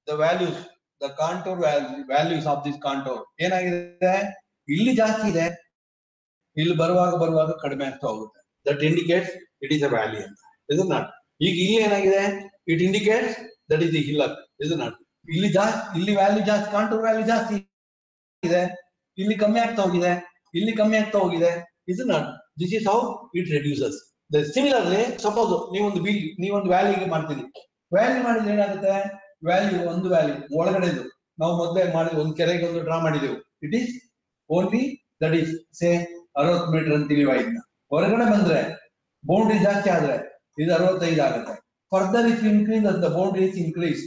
the values the contour contour of this contour, ಏನಾಗಿದೆ? ಇಲ್ಲಿ ಜಾಸ್ತಿ ಇದೆ. ಇಲ್ಲಿ ಬರುವಾಗ ಬರುವಾಗ ಕಡಿಮೆ ಆಗ್ತಾ ಹೋಗುತ್ತೆ. That indicates it is a valley ಅಂತ. ಇದು ನಾಟ್ ಈಗ ಇಲ್ಲಿ ಏನಾಗಿದೆ? It indicates that is the hillock ಇದು ನಾಟ್ ಇಲ್ಲಿ ಜಾಸ್ತಿ, ಇಲ್ಲಿ ವ್ಯಾಲ್ಯೂ ಜಾಸ್ತಿ ಕಾಂಟೂರ್ ವ್ಯಾಲ್ಯೂ ಜಾಸ್ತಿ ಇದೆ. ಇಲ್ಲಿ ಕಮ್ಮಿ ಆಗ್ತಾ ಹೋಗಿದೆ, ಇಲ್ಲಿ ಕಮ್ಮಿ ಆಗ್ತಾ ಹೋಗಿದೆ. Is not this is how it reduces similarly suppose ನೀವೊಂದು ಬಿಲ್ ನೀವೊಂದು ವ್ಯಾಲ್ಯೂಗೆ ಮಾಡ್ತೀರಿ. ವ್ಯಾಲ್ಯೂ ಮಾಡಿದ್ರೆ ಏನಾಗುತ್ತೆ? ವ್ಯಾಲ್ಯೂ ಒಂದು ವ್ಯಾಲ್ಯೂ ಒಳಗಡೆದು. ನಾವು ಮೊದಲೇ ಮಾಡಿ, ಒಂದು ಕೆರೆಗೆ ಒಂದು ಡ್ರಾ ಮಾಡಿದೆವು. It is only that is say ಅರವತ್ತು ಮೀಟರ್ ಅಂತ ವೈದ್ಯ ಹೊರಗಡೆ ಬಂದ್ರೆ ಬೌಂಡ್ರಿ ಜಾಸ್ತಿ ಆದ್ರೆ, ಇದು ಅರವತ್ತೈದು ಆಗುತ್ತೆ. ಫರ್ದರ್ ಇಫ್ ಇನ್ಕ್ರೀಸ್ ಅಂತ ಬೌಂಡ್ರಿ ಇಸ್ ಇನ್ಕ್ರೀಸ್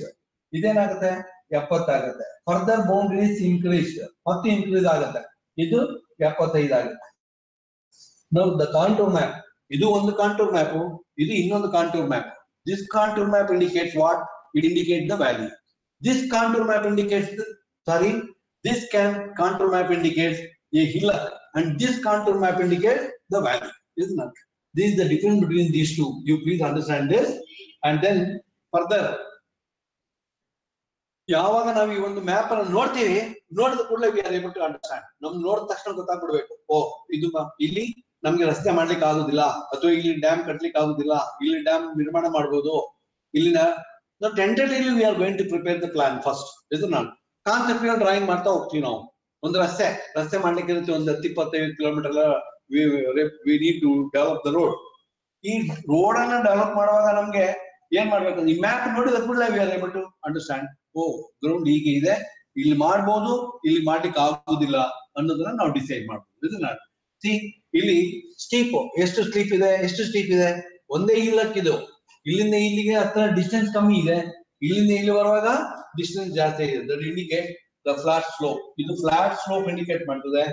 ಇದೇನಾಗುತ್ತೆ? ಎಪ್ಪತ್ತಾಗುತ್ತೆ. ಫರ್ದರ್ ಬೌಂಡ್ರಿ ಇಸ್ ಇನ್ಕ್ರೀಸ್ ಮತ್ತೆ ಇನ್ಕ್ರೀಸ್ ಆಗುತ್ತೆ. ಇದು ಎಪ್ಪತ್ತೈದು ಆಗುತ್ತೆ. ನಾವು ದ ಕಾಂಟೂರ್ ಮ್ಯಾಪ್ ಇದು ಒಂದು ಕಾಂಟೂರ್ ಮ್ಯಾಪ್ ಇದು ಇನ್ನೊಂದು contour map this contour map indicates what it indicate the value this contour map indicates sorry this can contour map indicates a hillock. And this contour map indicates the value is not this is the difference between these two. You please understand this. And then, further ಯಾವಾಗ ನಾವು ಈ ಒಂದು map ಅನ್ನು ನೋಡ್ತೀವಿ, ನೋಡಿದ ಕೂಡಲೇ Abel to understand ನಮ್ ನೋಡಿದ ತಕ್ಷಣ ಗೊತ್ತಾಗ್ಬಿಡ್ಬೇಕು. ಓ, ಇದು ಇಲ್ಲಿ ನಮ್ಗೆ ರಸ್ತೆ ಮಾಡ್ಲಿಕ್ಕೆ ಆಗುದಿಲ್ಲ, ಅಥವಾ ಇಲ್ಲಿ ಡ್ಯಾಮ್ ಕಟ್ಲಿಕ್ಕೆ ಆಗುದಿಲ್ಲ, ಇಲ್ಲಿ ಡ್ಯಾಮ್ ನಿರ್ಮಾಣ ಮಾಡ್ಬೋದು. ಇಲ್ಲಿನ, ನಾವು tentatively we are going to prepare the plan first ಇದು ನಾನು ಕಾನ್ಸೆಪ್ಟ್ ಡ್ರಾಯಿಂಗ್ ಮಾಡ್ತಾ ಹೋಗ್ತೀವಿ ನಾವು. ಒಂದು ರಸ್ತೆ ರಸ್ತೆ ಮಾಡ್ಲಿಕ್ಕೆ ಇರುತ್ತೆ ಒಂದು ಹತ್ತು, ಇಪ್ಪತ್ತೈದು kilometre we need to develop the road ಈ ರೋಡ್ ಅನ್ನ ಡೆವಲಪ್ ಮಾಡುವಾಗ ನಮ್ಗೆ ಏನ್ ಮಾಡ್ಬೇಕು? ಈ ಮ್ಯಾಪ್ ನೋಡಿದ ಕೂಡಲೇ we are able to understand oh ground ಹೀಗೆ ಇದೆ, ಇಲ್ಲಿ ಮಾಡ್ಬೋದು, ಇಲ್ಲಿ ಮಾಡ್ಲಿಕ್ಕೆ ಆಗುದಿಲ್ಲ ಅನ್ನೋದನ್ನ ನಾವು ಡಿಸೈಡ್ ಮಾಡ್ಬೋದು ಇದು ನಾನು ಸಿ ಇಲ್ಲಿ ಸ್ಟೀಪ್ ಎಷ್ಟು ಸ್ಟೀಪ್ ಇದೆ, ಎಷ್ಟು ಸ್ಟೀಪ್ ಇದೆ? ಒಂದೇ ಇಲ್ಲಕ್ಕಿದು ಇಲ್ಲಿಂದ ಇಲ್ಲಿಗೆ ಹತ್ರ ಡಿಸ್ಟೆನ್ಸ್ ಕಮ್ಮಿ ಇದೆ. ಇಲ್ಲಿಂದ ಇಲ್ಲಿ ಬರುವಾಗ ಡಿಸ್ಟೆನ್ಸ್ ಜಾಸ್ತಿ ಇದೆ. That indicate the flat slope ಇದು ಫ್ಲಾಟ್ ಸ್ಲೋಪ್ ಇಂಡಿಕೇಟ್ ಮಾಡ್ತದೆ.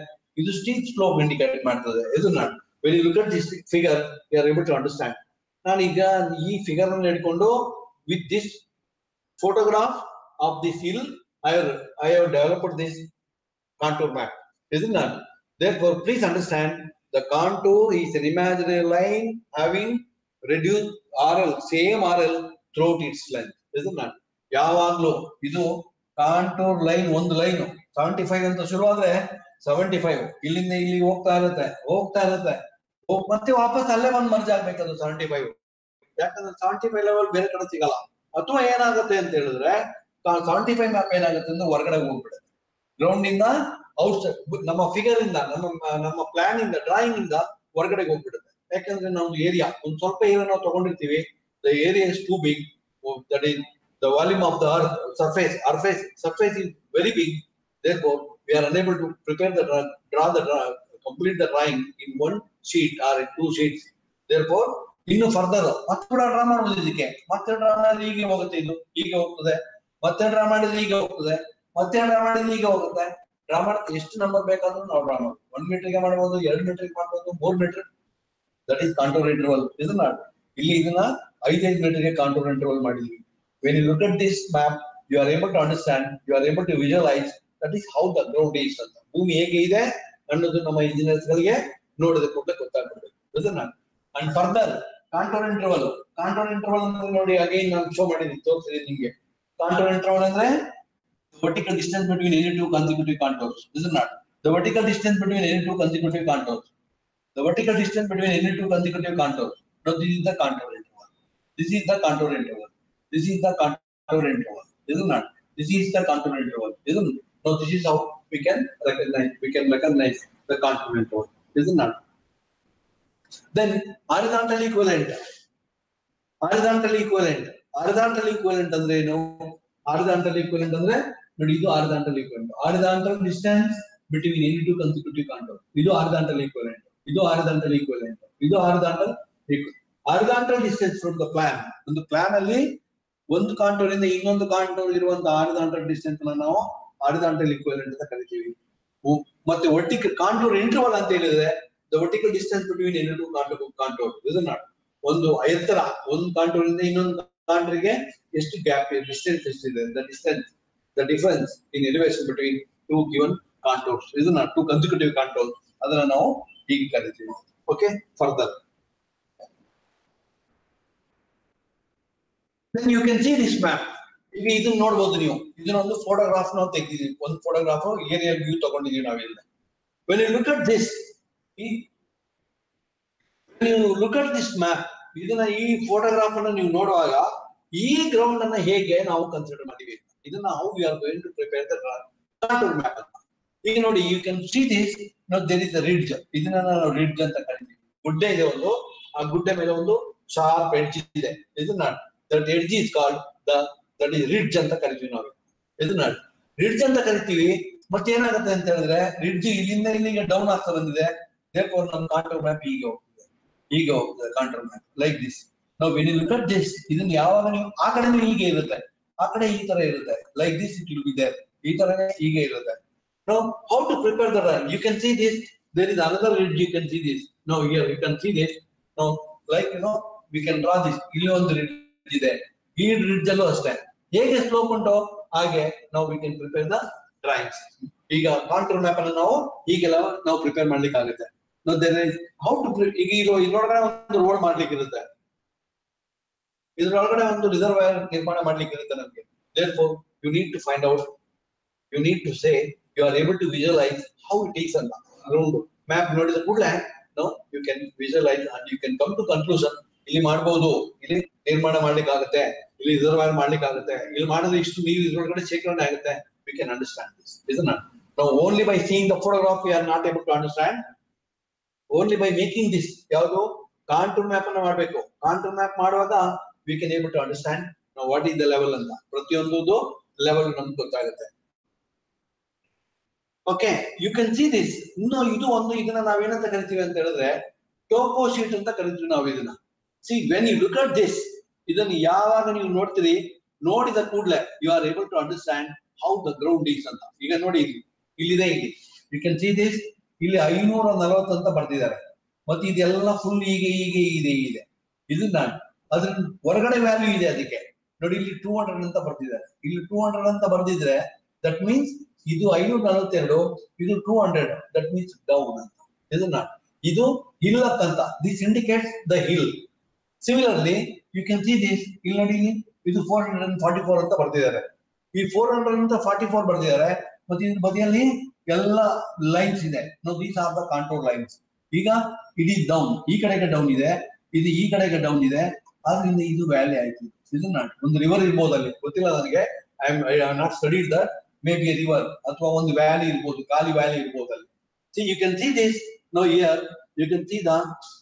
ಇದು ಸ್ಟೀಪ್ ಸ್ಲೋಪ್ ಇಂಡಿಕೇಟ್ ಮಾಡ್ತದೆ. ಇದು ನಾನು very you look this figure you are able to understand ನಾನು ಈಗ ಈ ಫಿಗರ್ ಅನ್ನು ಹಿಡ್ಕೊಂಡು with this photograph of the hill, I have, I have developed this contour map. Isn't that? Therefore, please understand the contour is an imaginary line having reduced RL, same RL throughout its length. Isn't that? ಯಾವಾಗ್ಲೂ ಇದು contour line ಒಂದು line seventy five ಅಂತ ಶುರು ಆದ್ರೆ seventy five ಇಲ್ಲಿಂದ ಇಲ್ಲಿ ಹೋಗ್ತಾ ಇರುತ್ತೆ ಹೋಗ್ತಾ ಇರುತ್ತೆ ಮತ್ತೆ ವಾಪಸ್ ಅಲ್ಲೇ ಬಂದ್ ಮರ್ಜ್ ಆಗ್ಬೇಕದು ಸೆವೆಂಟಿ ಫೈವ್ ಯಾಕಂದ್ರೆ ಸೆವೆಂಟಿ ಫೈವ್ ಲೆವೆಲ್ ಬೇರೆ ಕಡೆ ಸಿಗಲ್ಲ ಅಥವಾ ಏನಾಗುತ್ತೆ ಅಂತ ಹೇಳಿದ್ರೆ ಸೆವೆಂಟಿ ಫೈವ್ ಮ್ಯಾಪ್ ಏನಾಗುತ್ತೆ ಅಂದ್ರೆ ಹೊರಗಡೆ ಹೋಗ್ಬಿಡುತ್ತೆ. ಗ್ರೌಂಡ್ ಇಂದ ಔಟ್ ನಮ್ಮ ಫಿಗರ್ ಇಂದ, ನಮ್ಮ ನಮ್ಮ ಪ್ಲಾನ್ ಇಂದ ಡ್ರಾಯಿಂಗ್ ಇಂದ ಹೊರಗಡೆ ಹೋಗ್ಬಿಡುತ್ತೆ. ಯಾಕಂದ್ರೆ ನಾವು ಏರಿಯಾ ಒಂದ್ ಸ್ವಲ್ಪ ಏರಿಯಾ ನಾವು ತಗೊಂಡಿರ್ತೀವಿ. The area is too big that is the volume of the earth surface surface surface is very big therefore, we are unable to prepare the draw draw the complete complete the drawing in one sheet or in two sheets. Therefore, ಇನ್ನು further ಮತ್ತೆ ಕೂಡ draw ಮಾಡ್ಬೋದು ಇದಕ್ಕೆ. ಮತ್ತೆ draw ಹೀಗೆ ಹೋಗುತ್ತೆ ಇದು ಹೀಗೆ ಹೋಗ್ತದೆ. ಮತ್ತೆ ಡ್ರಾ ಮಾಡಿದ್ರೆ ಈಗ ಹೋಗ್ತದೆ? ಮತ್ತೆ ಡ್ರಾ ಮಾಡಿದ್ರೆ ಈಗ ಹೋಗುತ್ತೆ? ಡ್ರಾ ಮಾಡಿ ಎಷ್ಟು ನಂಬರ್ ಬೇಕಾದ್ರೂ ನಾವು ಡ್ರಾ ಮಾಡ್ಬೋದು. ಒಂದ್ ಮೀಟರ್ಗೆ ಮಾಡ್ಬೋದು, ಎರಡು ಮೀಟರ್ಗೆ ಮಾಡ್ಬೋದು, ಮೂರ್ metre that is contour interval ಇದನ್ನ ಇಲ್ಲಿ ಇದನ್ನ ಐದೈದು ಮೀಟರ್ಗೆ ಕಾಂಟೂರ್ ಇಂಟರ್ವಲ್ ಮಾಡಿದ್ವಿ. When you look at this map you are able to understand you are able to visualise that is how the ground is ಅಂತ ಭೂಮಿ ಹೇಗೆ ಇದೆ ಅನ್ನೋದು ನಮ್ಮ ಇಂಜಿನಿಯರ್ಸ್ ಗಳಿಗೆ ನೋಡಿದ ಕೂಡಲೇ ಗೊತ್ತಾಗ್ಬಿಡ್ಬೇಕು not and further contour interval contour interval ನೋಡಿ ಅಗೈನ್ ನಾನು ಶೋ ಮಾಡಿದ್ದೀನಿ ತೋರಿಸಿದೆ ನಿಮ್ಗೆ. contour and crown andre the vertical distance between any two consecutive contours is it not the vertical distance between any two consecutive contours the vertical distance between any two consecutive contours now this is the contour interval this is the contour interval this is the contour interval is it not this is the contour interval is it now this is how we can recognize we can recognize the contour interval is it not then horizontal equivalent horizontal equivalent horizontal equivalent ಅಂದ್ರೆ ಏನು? Horizontal equivalent ಅಂದ್ರೆ ನೋಡಿ, ಇದು horizontal equivalent horizontal distance between any two consecutive contour ಇದು horizontal equivalent ಇದು horizontal equivalent ಇದು horizontal equivalent horizontal distance from the plan ಒಂದು plan ಅಲ್ಲಿ ಒಂದು ಕಾಂಟೋರ್ ಇಂದ ಇನ್ನೊಂದು ಕಾಂಟೋರ್ ಇರುವಂತ ಆರ್ಧಾಂಟಲ್ ಡಿಸ್ಟೆನ್ಸ್ ಅನ್ನ ನಾವು ಆರ್ಧಾಂಟಲ್ ಈಕ್ವಲೆಂಟ್ ಅಂತ ಕರೀತೀವಿ. ಮತ್ತೆ ಒಟ್ಟಿಕ್ ಕಾಂಟೋರ್ ಇಂಟರ್ವಲ್ ಅಂತ ಹೇಳಿದ್ರೆ the vertical distance between any two contour ಇದು ನಾಟ್ ಒಂದು ಎತ್ತರ, ಒಂದು ಕಾಂಟೋರ್ ಇಂದ ಇನ್ನೊಂದು ಕಾಂಟೂರ್ಗೆ ಎಷ್ಟು ಗ್ಯಾಪ್ ಡಿಸ್ಟೆನ್ಸ್ ಎಷ್ಟಿದೆ the distance the difference in elevation between two given contours ಇದು ನಾಟ್ ಟೂ ಕನ್ಸಿಕ್ಯೂಟಿವ್ ಕಾಂಟೂರ್ಸ್ ಅದನ್ನ ನಾವು ಹೀಗೆ ಕರಿತೀವಿ. Okay further then you can see this map ಈಗ ಇದನ್ನ ನೋಡ್ಬೋದು ನೀವು. ಇದನ್ನ ಒಂದು ಫೋಟೋಗ್ರಾಫ್ ನಾವು ತೆಗ್ದಿದೀವಿ ಒಂದು ಫೋಟೋಗ್ರಾಫ್ ಏರಿಯಲ್ ವ್ಯೂ ತಗೊಂಡಿದೀವಿ ನಾವಿಲ್ಲ when you look at this ನೀವು ಲುಕ್ ಅಟ್ ದಿಸ್ ಮ್ಯಾಪ್ ಇದನ್ನ ಈ ಫೋಟೋಗ್ರಾಫ್ ಅನ್ನ ನೀವು ನೋಡುವಾಗ ಈ ಗ್ರೌಂಡ್ ಅನ್ನ ಹೇಗೆ ನಾವು ಕನ್ಸಿಡರ್ ಮಾಡಿವಿ? ಇದನ್ನ how we are going to prepare the contour map ಅಂತ ಈಗ ನೋಡಿ you can see this no there is ridge ಇದನ್ನ ನಾವು ರಿಡ್ಜ್ ಅಂತ ಕರೀತೀವಿ ಗುಡ್ಡೆ ಇದೆ ಒಂದು. ಆ ಗುಡ್ಡೆ ಮೇಲೆ ಒಂದು ಶಾರ್ಪ್ ಎಡ್ಜ್ ಇದೆ. ಇದನ್ನ that edge is called the that is ridge ಅಂತ ಕರಿತೀವಿ ನಾವು. ಇದನ್ನ ರಿಡ್ಜ್ ಅಂತ ಕರಿತೀವಿ. ಮತ್ತೆ ಏನಾಗುತ್ತೆ ಅಂತ ಹೇಳಿದ್ರೆ ರಿಡ್ಜ್ ಇಲ್ಲಿಂದ ಇಲ್ಲಿಗೆ ಡೌನ್ ಆಗ್ತಾ ಬಂದಿದೆ. ದೇರ್ಫೋರ್ ನಮ್ಮ ಕಾಂಟೂರ್ ಮ್ಯಾಪ್ ಹೀಗೆ ಹೋಗ್ತದೆ. ಹೀಗೆ ಹೋಗ್ತದೆ ಕಾಂಟೂರ್ ಮ್ಯಾಪ್ ಲೈಕ್ ದಿಸ್ ನಾವು ವೆನ್ ಲುಕ್ ಅಟ್ ದಿಸ್ ಇದನ್ನ ಯಾವಾಗ ನೀವು, ಆ ಕಡೆನೂ ಹೀಗೆ ಇರುತ್ತೆ. ಆ ಕಡೆ ಈ ತರ ಇರುತ್ತೆ. Like this it will be there ಈ ತರ ಹೀಗೆ ಇರುತ್ತೆ. No how to prepare the you can see this there is another rid you can see this no here you can see this no like you know we can draw this ಇಲ್ಲಿ ಒಂದು ridge ಇದೆ. ಈ ridge ಅಲ್ಲೂ ಅಷ್ಟೇ. ಹೇಗೆ slope ಉಂಟು? ಹಾಗೆ ನಾವು we can prepare the drawings ಈಗ ಕಾಂಟ್ರೋಲ್ ಮ್ಯಾಪ್ ಅನ್ನು ನಾವು ಈಗೆಲ್ಲ ನಾವು ಪ್ರಿಪೇರ್ ಮಾಡ್ಲಿಕ್ಕೆ ಆಗುತ್ತೆ ಹೌ ಟು ಈಗ ಈಗ ಇದ್ರೊಳಗಡೆ ಒಂದು ರೋಡ್ ಮಾಡ್ಲಿಕ್ಕೆ ಇರುತ್ತೆ ಇದ್ರೊಳಗಡೆ ಒಂದು ರಿಸರ್ವೈರ್ ನಿರ್ಮಾಣ ಮಾಡ್ಲಿಕ್ಕೆ ಇರುತ್ತೆ ನಮ್ಗೆ. Therefore you need to find out you need to say you are able to visualise how it is ಅಂತ ಅರೌಂಡ್ ಮ್ಯಾಪ್ ನೋಡಿದ ಕೂಡಲೇ no you can visualise and you can come to conclusion ಇಲ್ಲಿ ಮಾಡಬಹುದು ಇಲ್ಲಿ ನಿರ್ಮಾಣ ಮಾಡ್ಲಿಕ್ಕೆ ಆಗುತ್ತೆ ಇಲ್ಲಿ ರಿಸರ್ವೈರ್ ಮಾಡ್ಲಿಕ್ಕೆ ಆಗುತ್ತೆ ಇಲ್ಲಿ ಮಾಡಿದ್ರೆ ಇಷ್ಟು ನೀವು ಇದ್ರೊಳಗಡೆ ಶೇಖರಣೆ ಆಗುತ್ತೆ. You can understand this is not ನಾವು only by seen the photograph you are not able to understand only by making this ಯಾವುದು? ಕಾಂಟೂರ್ ಮ್ಯಾಪ್ ಅನ್ನ ಮಾಡಬೇಕು. ಕಾಂಟೂರ್ ಮ್ಯಾಪ್ ಮಾಡುವಾಗ we can able to understand ನಾವು ವಾಟ್ ಇಸ್ ದ ಲೆವೆಲ್ ಅಂತ. ಪ್ರತಿಯೊಂದು level ನಮ್ಗೆ ಗೊತ್ತಾಗುತ್ತೆ. Okay you can see this ಇನ್ನು ಇದು ಒಂದು ಇದನ್ನ ನಾವೇನಂತ ಕರಿತೀವಿ ಅಂತ ಹೇಳಿದ್ರೆ ಟೋಪೋ ಶೀಟ್ ಅಂತ ಕರಿತೀವಿ ನಾವು ಇದನ್ನ. See when you look at this ಇದನ್ನು ಯಾವಾಗ ನೀವು ನೋಡ್ತೀರಿ? ನೋಡಿದ ಕೂಡಲೇ you are able to understand how the ground is ಅಂತ. ಈಗ ನೋಡಿ ಇಲ್ಲಿ. ಇಲ್ಲಿದೆ ಇಲ್ಲಿ. ಯು ಕ್ಯಾನ್ ಸಿ ದಿಸ್ ಇಲ್ಲಿ ಐನೂರ ನಲವತ್ತು ಅಂತ ಬರ್ತಿದ್ದಾರೆ ಮತ್ತೆ ಇದೆಲ್ಲ ಫುಲ್ ಹೀಗೆ ಹೀಗೆ ಇದೆ ಇದೆ ಇದನ್ನ ಅದ್ರ ಹೊರಗಡೆ ವ್ಯಾಲ್ಯೂ ಇದೆ ಅದಕ್ಕೆ. ನೋಡಿ, ಇಲ್ಲಿ ಟೂ ಹಂಡ್ರೆಡ್ ಅಂತ ಬರ್ತಿದ್ದಾರೆ ಇಲ್ಲಿ ಟೂ ಹಂಡ್ರೆಡ್ ಅಂತ ಬರ್ದಿದ್ರೆ ದಟ್ ಮೀನ್ಸ್ ಇದು ಐನೂರ ನಲವತ್ತೆರಡು, ಇದು two hundred that means down ಅಂತ. ಇದನ್ನ ಇದು ಹಿಲ್ ಅಂತ this indicates the hill similarly you can see this ಇಲ್ಲಿ ನೋಡಿ ಇದು four hundred and forty four ಅಂತ ಬರ್ತಿದ್ದಾರೆ ಈ ಫೋರ್ ಹಂಡ್ರೆಡ್ ಅಂತ ಫಾರ್ಟಿ ಫೋರ್ ಬರ್ತಿದ್ದಾರೆ ಮತ್ತೆ ಇದ್ರ ಬದಿಯಲ್ಲಿ ಎಲ್ಲ ಲೈನ್ಸ್ ಇದೆ. No these are the control lines ಈಗ ಇಡೀ ಡೌನ್ ಈ ಕಡೆಗೆ ಡೌನ್ ಇದೆ, ಇದು ಈ ಕಡೆಗೆ ಡೌನ್ ಇದೆ. ಆದ್ರಿಂದ ಇದು ವ್ಯಾಲಿ ಆಯ್ತು. ನಾಟ್, ಒಂದು ರಿವರ್ ಇರ್ಬೋದು ಅಲ್ಲಿ. ಗೊತ್ತಿಲ್ಲ ನನಗೆ? I I not studied that may be river ಅಥವಾ ಒಂದು ವ್ಯಾಲಿ ಇರ್ಬೋದು, ಖಾಲಿ ವ್ಯಾಲಿ ಇರ್ಬೋದು ಅಲ್ಲಿ. See you can see this no here you can see the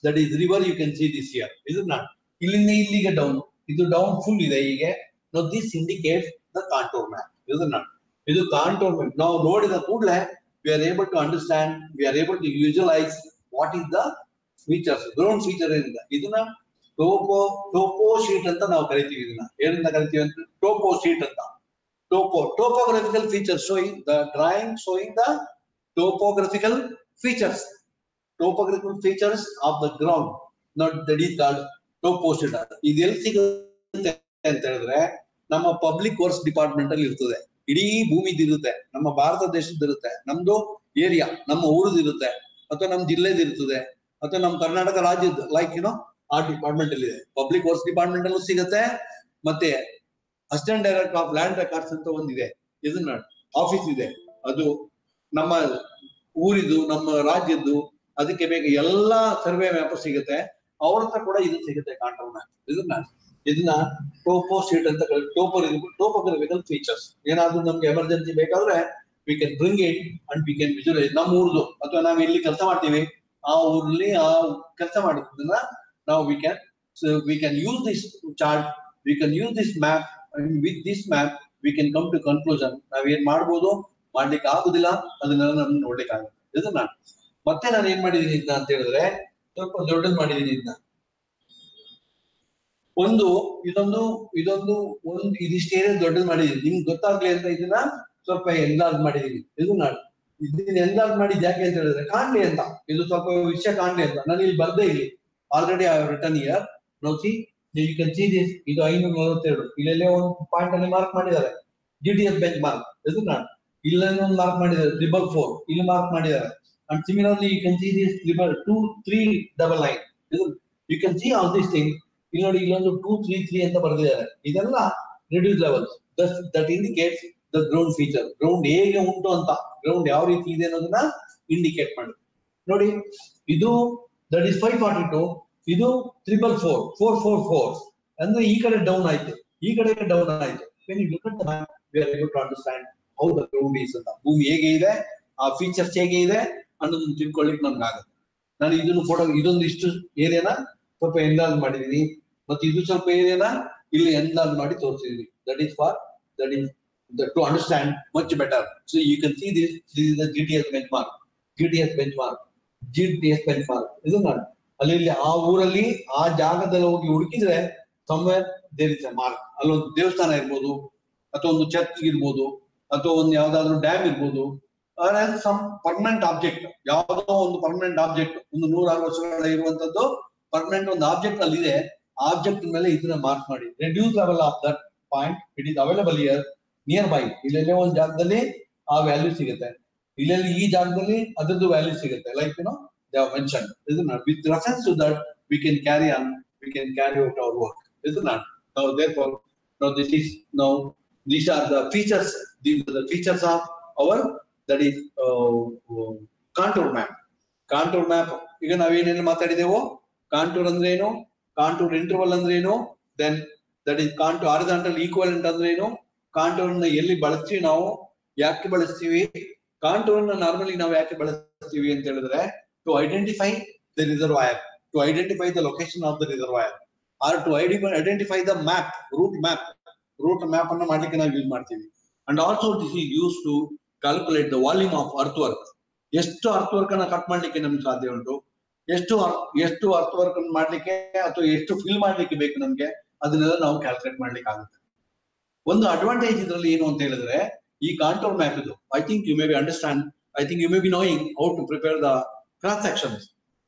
that is river you can see this here ಇದನ್ನ ಇಲ್ಲಿಂದ ಇಲ್ಲಿಗೆ ಡೌನ್ ಇದು ಡೌನ್ ಫುಲ್ ಇದೆ ಹೀಗೆ. No this indicate the contour map ಇದನ್ನ ಇದು ಕಾಂಟೋನ್ಮೆಂಟ್ ನಾವು ನೋಡಿದ ಕೂಡಲೇ we are able to understand we are able to visualise what is the features ground feature ಏನಿದೆ. ಇದನ್ನ ಟೋಪೋ ಟೋಪೋ ಶೀಟ್ ಅಂತ ನಾವು ಕರಿತೀವಿ ಇದನ್ನ. ಏನಿಂದ ಕರಿತೀವಿ ಅಂತ ಟೋಪೋ ಶೀಟ್ ಅಂತ. Topo topographical features showing the drawing showing the topographical features topographical features of the ground not that is called topo sheet ಇದು ಎಲ್ಲಿ ಸಿಗುತ್ತೆ ಅಂತ ಹೇಳಿದ್ರೆ, ನಮ್ಮ ಪಬ್ಲಿಕ್ ವರ್ಕ್ಸ್ ಡಿಪಾರ್ಟ್ಮೆಂಟ್ ಅಲ್ಲಿ ಇರ್ತದೆ. ಇಡೀ ಭೂಮಿದಿರುತ್ತೆ, ನಮ್ಮ ಭಾರತ ದೇಶದ ಇರುತ್ತೆ ನಮ್ದು ಏರಿಯಾ ನಮ್ಮ ಊರದ್ದು ಇರುತ್ತೆ ಅಥವಾ ನಮ್ ಜಿಲ್ಲೆದು ಇರ್ತದೆ ಅಥವಾ ನಮ್ಮ ಕರ್ನಾಟಕ ರಾಜ್ಯದ ಲೈಕ್ ಏನೋ ಆ ಡಿಪಾರ್ಟ್ಮೆಂಟ್ ಅಲ್ಲಿ ಇದೆ ಪಬ್ಲಿಕ್ ವರ್ಕ್ಸ್ ಡಿಪಾರ್ಟ್ಮೆಂಟ್ ಅಲ್ಲೂ ಸಿಗುತ್ತೆ, ಮತ್ತೆ assistant director of land records ಅಂತ ಒಂದಿದೆ, ಇದನ್ನ ಆಫೀಸ್ ಇದೆ. ಅದು ನಮ್ಮ ಊರಿದು ನಮ್ಮ ರಾಜ್ಯದ್ದು, ಅದಕ್ಕೆ ಬೇಕು ಎಲ್ಲಾ ಸರ್ವೆ ಮ್ಯಾಪ್ ಸಿಗುತ್ತೆ, ಅವ್ರ ಕೂಡ ಇದು ಸಿಗುತ್ತೆ ಕಾಂಟ್ರೋಲ್ ಇದನ್ನ ಇದನ್ನ ಟೋಪೋ ಸೀಟ್ ಅಂತ ಟೋಪೋ ಟೋಪೋಗ್ರಫಿಕಲ್ ಫೀಚರ್ಸ್ ಏನಾದ್ರೂ ನಮ್ಗೆ ಎಮರ್ಜೆನ್ಸಿ ಬೇಕಾದ್ರೆ we can bring it and we can visualise ನಮ್ಮ ಊರ್ದು, ಅಥವಾ ನಾವು ಎಲ್ಲಿ ಕೆಲಸ ಮಾಡ್ತೀವಿ, ಆ ಊರಲ್ಲಿ ಆ ಕೆಲಸ ಮಾಡೋದನ್ನ ನಾವು we can we can use this chart we can use this map with this map we can come to conclusion ನಾವ್ ಏನ್ ಮಾಡ್ಬೋದು, ಮಾಡ್ಲಿಕ್ಕೆ ಆಗುದಿಲ್ಲ, ಅದನ್ನೆಲ್ಲ ನಮ್ಗೆ ನೋಡ್ಲಿಕ್ಕೆ ಆಗುತ್ತೆ. ಇದನ್ನ. ಮತ್ತೆ ನಾನು ಏನ್ ಮಾಡಿದೀನಿ ಅಂತ ಹೇಳಿದ್ರೆ, ಸ್ವಲ್ಪ ದೊಡ್ಡದ್ ಮಾಡಿದೀನಿ ಇದನ್ನ ಒಂದು ಇದೊಂದು ಇದೊಂದು ಒಂದು ಇದಿಷ್ಟೇ ದೊಡ್ಡದು ಮಾಡಿದೀನಿ. ನಿಮ್ಗೆ ಗೊತ್ತಾಗ್ಲಿ ಅಂತ ಇದನ್ನ ಸ್ವಲ್ಪ ಎಂದಾಜ್ ಮಾಡಿದೀನಿ. ಇದನ್ನ ಇದನ್ನ ಎಂದಾಜ್ ಮಾಡಿದ್ ಯಾಕೆ ಅಂತ ಹೇಳಿದ್ರೆ ಕಾಣ್ಲಿ ಅಂತ. ಇದು ಸ್ವಲ್ಪ ವಿಷಯ ಕಾಣ್ಲಿ ಅಂತ. ನಾನು ಇಲ್ಲಿ ಬರ್ದೇ ಇಲ್ಲಿ. Already I return here no see you can see this ಇದು ಐನೂರ ನಲವತ್ತೆರಡು ಇಲ್ಲೆಲ್ಲೇ ಒಂದು ಪಾಯಿಂಟ್ ಅಲ್ಲಿ ಮಾರ್ಕ್ ಮಾಡಿದ್ದಾರೆ. D T S bench mark ಇದನ್ನ ಇಲ್ಲೊಂದು ಒಂದು ಮಾರ್ಕ್ ಮಾಡಿದ್ದಾರೆ. ತ್ರಿಬಲ್ ಫೋರ್ ಇಲ್ಲಿ ಮಾರ್ಕ್ ಮಾಡಿದ್ದಾರೆ. And similarly you can see this triple two three double nine ಇದು you can see all this thing ಇಲ್ಲಿ ನೋಡಿ ಇಲ್ಲೊಂದು ಟೂ ತ್ರೀ ತ್ರೀ ಅಂತ ಬರೆದಿದ್ದಾರೆ. ಇದೆಲ್ಲ reduce level that indicates the ground feature ground ಹೇಗೆ ಉಂಟು ಅಂತ ಗ್ರೌಂಡ್ ಯಾವ ರೀತಿ ಇದೆ ಅನ್ನೋದನ್ನ ಇಂಡಿಕೇಟ್ ಮಾಡಿ ನೋಡಿ, ಇದು that is five forty two ಇದು triple four four four four ಅಂದ್ರೆ ಈ ಕಡೆ ಡೌನ್ ಆಯ್ತು. ಈ ಕಡೆ ಡೌನ್ ಆಯ್ತು. Understand how the ground is ಅಂತ. ಭೂಮಿ ಹೇಗೆ ಇದೆ, ಆ ಫೀಚರ್ಸ್ ಹೇಗೆ ಇದೆ ಅನ್ನೋದನ್ನ ತಿಳ್ಕೊಳ್ಳಿಕ್ ನಮ್ಗೆ ಆಗುತ್ತೆ. ನಾನು ಇದನ್ನು ಫೋಟೋ ಇದೊಂದು ಇಷ್ಟು ಏರಿಯಾನ ಸ್ವಲ್ಪ ಎಲ್ಲಾದ್ ಮಾಡಿದೀನಿ. ಮತ್ತೆ ಇದು ಸ್ವಲ್ಪ ಏನೇನ? ಇಲ್ಲಿ ಎಲ್ಲಾದ್ ಮಾಡಿ ತೋರಿಸಿದೀನಿ. That is for that is to understand much better so you can see this this is the G T S benchmark G T S benchmark G T S benchmark ಇದು ನಾನು. ಅಲ್ಲಿ ಇಲ್ಲಿ ಆ ಊರಲ್ಲಿ, ಆ ಜಾಗದಲ್ಲಿ ಹೋಗಿ ಹುಡುಕಿದ್ರೆ somewhere there is a mark ಅಲ್ಲೊಂದು ದೇವಸ್ಥಾನ ಇರ್ಬೋದು, ಅಥವಾ ಒಂದು ಚರ್ಚ್ ಇರ್ಬೋದು, ಅಥವಾ ಒಂದು ಯಾವ್ದಾದ್ರು ಡ್ಯಾಮ್ ಇರ್ಬೋದು. ಸಮ್ ಪರ್ಮನೆಂಟ್ ಆಬ್ಜೆಕ್ಟ್ ಯಾವುದೋ ಒಂದು ಪರ್ಮನೆಂಟ್ ಆಬ್ಜೆಕ್ಟ್ ಒಂದು ನೂರಾರು ವರ್ಷಗಳ ಇರುವಂತದ್ದು ಪರ್ಮನೆಂಟ್ ಒಂದು ಆಬ್ಜೆಕ್ಟ್ ಅಲ್ಲಿ ಇದೆ ಆಬ್ಜೆಕ್ಟ್ ಮೇಲೆ ಇದನ್ನ ಮಾರ್ಕ್ ಮಾಡಿ. Reduce level of that point it is available here nearby ಇಲ್ಲೆಲ್ಲೇ ಒಂದು ಜಾಗದಲ್ಲಿ ಆ ವ್ಯಾಲ್ಯೂ ಸಿಗುತ್ತೆ. ಇಲ್ಲೆಲ್ಲಿ ಈ ಜಾಗದಲ್ಲಿ ಅದರದ್ದು ವ್ಯಾಲ್ಯೂ ಸಿಗುತ್ತೆ. Like you know they have mention ಇದನ್ನ with reference to that we can carry on we can carry out our work ಇದನ್ನ ನಾವು ದೇರ್ ಫಾರ್ ನಾವು ದಿಸ್ ಈಸ್ ನಾವು these are the features these are the features of our that is contour map contour map ಈಗ ನಾವೇನೇನು ಮಾತಾಡಿದೆವು? Contour ಅಂದ್ರೆ ಏನು contour interval ಅಂದ್ರೆ ಏನು then that is contour horizontal equivalent ಅಂದ್ರೆ ಏನು ಕಾಂಟೂರ್ನ ಎಲ್ಲಿ ಬಳಸ್ತೀವಿ ನಾವು? ಯಾಕೆ ಬಳಸ್ತೀವಿ? ಕಾಂಟೂರ್ನ ನಾರ್ಮಲಿ ನಾವು ಯಾಕೆ ಬಳಸ್ತೀವಿ ಅಂತ ಹೇಳಿದ್ರೆ to identify the reservoir to identify the location of the reservoir or to identify the map route map route map ಅನ್ನ ಮಾಡ್ಲಿಕ್ಕೆ ನಾವು ಯೂಸ್ ಮಾಡ್ತೀವಿ. And also this is use to calculate the volume of earth work ಎಷ್ಟು earth work ಅನ್ನ cut ಮಾಡ್ಲಿಕ್ಕೆ ನಮ್ಗೆ ಸಾಧ್ಯ ಉಂಟು? ಎಷ್ಟು ಎಷ್ಟು ಅರ್ಥ ವರ್ಕ್ ಮಾಡ್ಲಿಕ್ಕೆ ಅಥವಾ ಎಷ್ಟು ಫಿಲ್ ಮಾಡ್ಲಿಕ್ಕೆ ಬೇಕು ನಮ್ಗೆ, ಅದನ್ನೆಲ್ಲ ನಾವು ಕ್ಯಾಲ್ಕುಲೇಟ್ ಮಾಡ್ಲಿಕ್ಕೆ ಆಗುತ್ತೆ. ಒಂದು ಅಡ್ವಾಂಟೇಜ್ ಇದರಲ್ಲಿ ಏನು ಅಂತ ಹೇಳಿದ್ರೆ, ಈ ಕಾಂಟೋರ್ ಮ್ಯಾಪ್ ಇದು I think you may be understand I think you may be knowing how to prepare the cross section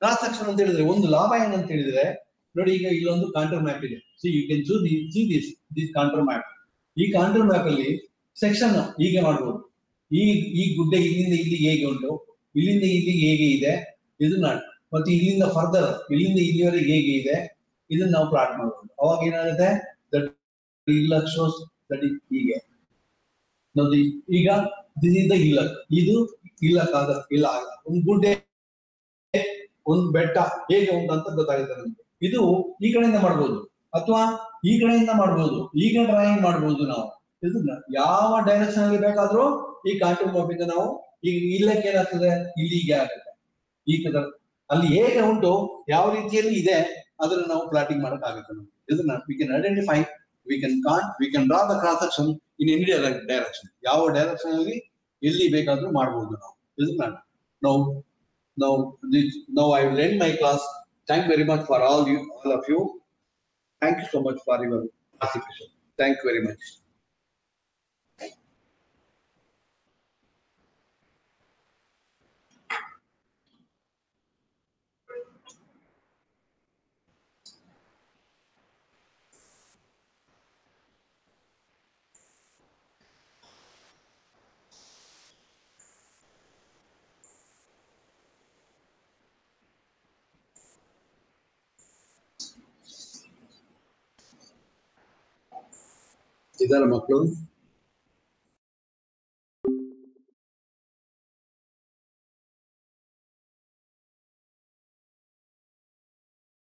cross section ಅಂತ ಹೇಳಿದ್ರೆ, ಒಂದು ಲಾಭ ಏನಂತ ಹೇಳಿದ್ರೆ, ನೋಡಿ ಈಗ ಇಲ್ಲೊಂದು ಕಾಂಟೋರ್ ಮ್ಯಾಪ್ ಇದೆ. See you can choose see this this contour map ಈ ಕಾಂಟೋರ್ ಮ್ಯಾಪ್ ಅಲ್ಲಿ ಸೆಕ್ಷನ್ ಹೀಗೆ ಮಾಡ್ಬೋದು. ಈ ಈ ಗುಡ್ಡೆ ಇಲ್ಲಿಂದ ಇಲ್ಲಿಗೆ ಹೇಗೆ ಉಂಟು? ಇಲ್ಲಿಂದ ಇಲ್ಲಿಗೆ ಹೇಗೆ ಇದೆ? ಇದನ್ನ ಮತ್ತೆ ಇಲ್ಲಿಂದ ಫರ್ದರ್ ಇಲ್ಲಿಂದ ಇಲ್ಲಿವರೆಗೆ ಹೇಗೆ ಇದೆ? ಇದನ್ನ ನಾವು ಪ್ಲಾಟ್ ಮಾಡಬಹುದು ಅವಾಗ ಏನಾಗುತ್ತೆ? ದಟ್ ಇಲ್ಲ ಶೋಸ್ ದಟ್ ಇಸ್ ಹೀಗೆ. ನೋಡಿ, ಈಗ ದಿಸ್ ಇಸ್ ದ ಇಲ್ಲಕ್ ಇದು ಇಲ್ಲಕ್ ಆಗ ಇಲ್ಲ ಆಗಲ್ಲ ಒಂದು ಗುಡ್ಡೆ, ಒಂದು ಬೆಟ್ಟ ಹೇಗೆ ಉಂಟು ಅಂತ ಗೊತ್ತಾಗುತ್ತೆ ನಮ್ಗೆ. ಇದು ಈ ಕಡೆಯಿಂದ ಮಾಡ್ಬೋದು. ಅಥವಾ ಈ ಕಡೆಯಿಂದ ಮಾಡ್ಬೋದು. ಈಗ ಡ್ರಾಯಿಂಗ್ ಮಾಡ್ಬೋದು ನಾವು. ಇದನ್ನ ಯಾವ ಡೈರೆಕ್ಷನ್ ಅಲ್ಲಿ ಬೇಕಾದ್ರೂ ಈ ಕಾರ್ಟೂನ್ ಇಂದ ನಾವು, ಈಗ ಇಲ್ಲಕ್ಕೆ ಏನಾಗ್ತದೆ? ಇಲ್ಲಿಗೆ ಆಗುತ್ತೆ. ಈ ತರ ಅಲ್ಲಿ ಹೇಗೆ ಉಂಟು, ಯಾವ ರೀತಿಯಲ್ಲಿ ಇದೆ, ಅದನ್ನ ನಾವು ಪ್ಲಾಟಿಂಗ್ ಮಾಡಕ್ ಆಗುತ್ತೆ ಇದನ್ನ we can identify we can con we can draw the transaction section in any direction ಯಾವ ಡೈರೆಕ್ಷನ್ ಅಲ್ಲಿ, ಎಲ್ಲಿ ಬೇಕಾದ್ರೂ ಮಾಡಬಹುದು ನಾವು. ಇದನ್ನ ನಾವು now now I will end my class thank very much for all for all of you thank you so much for your for thank you very you very much. ಇದಾರ ಮಕ್ಕಳು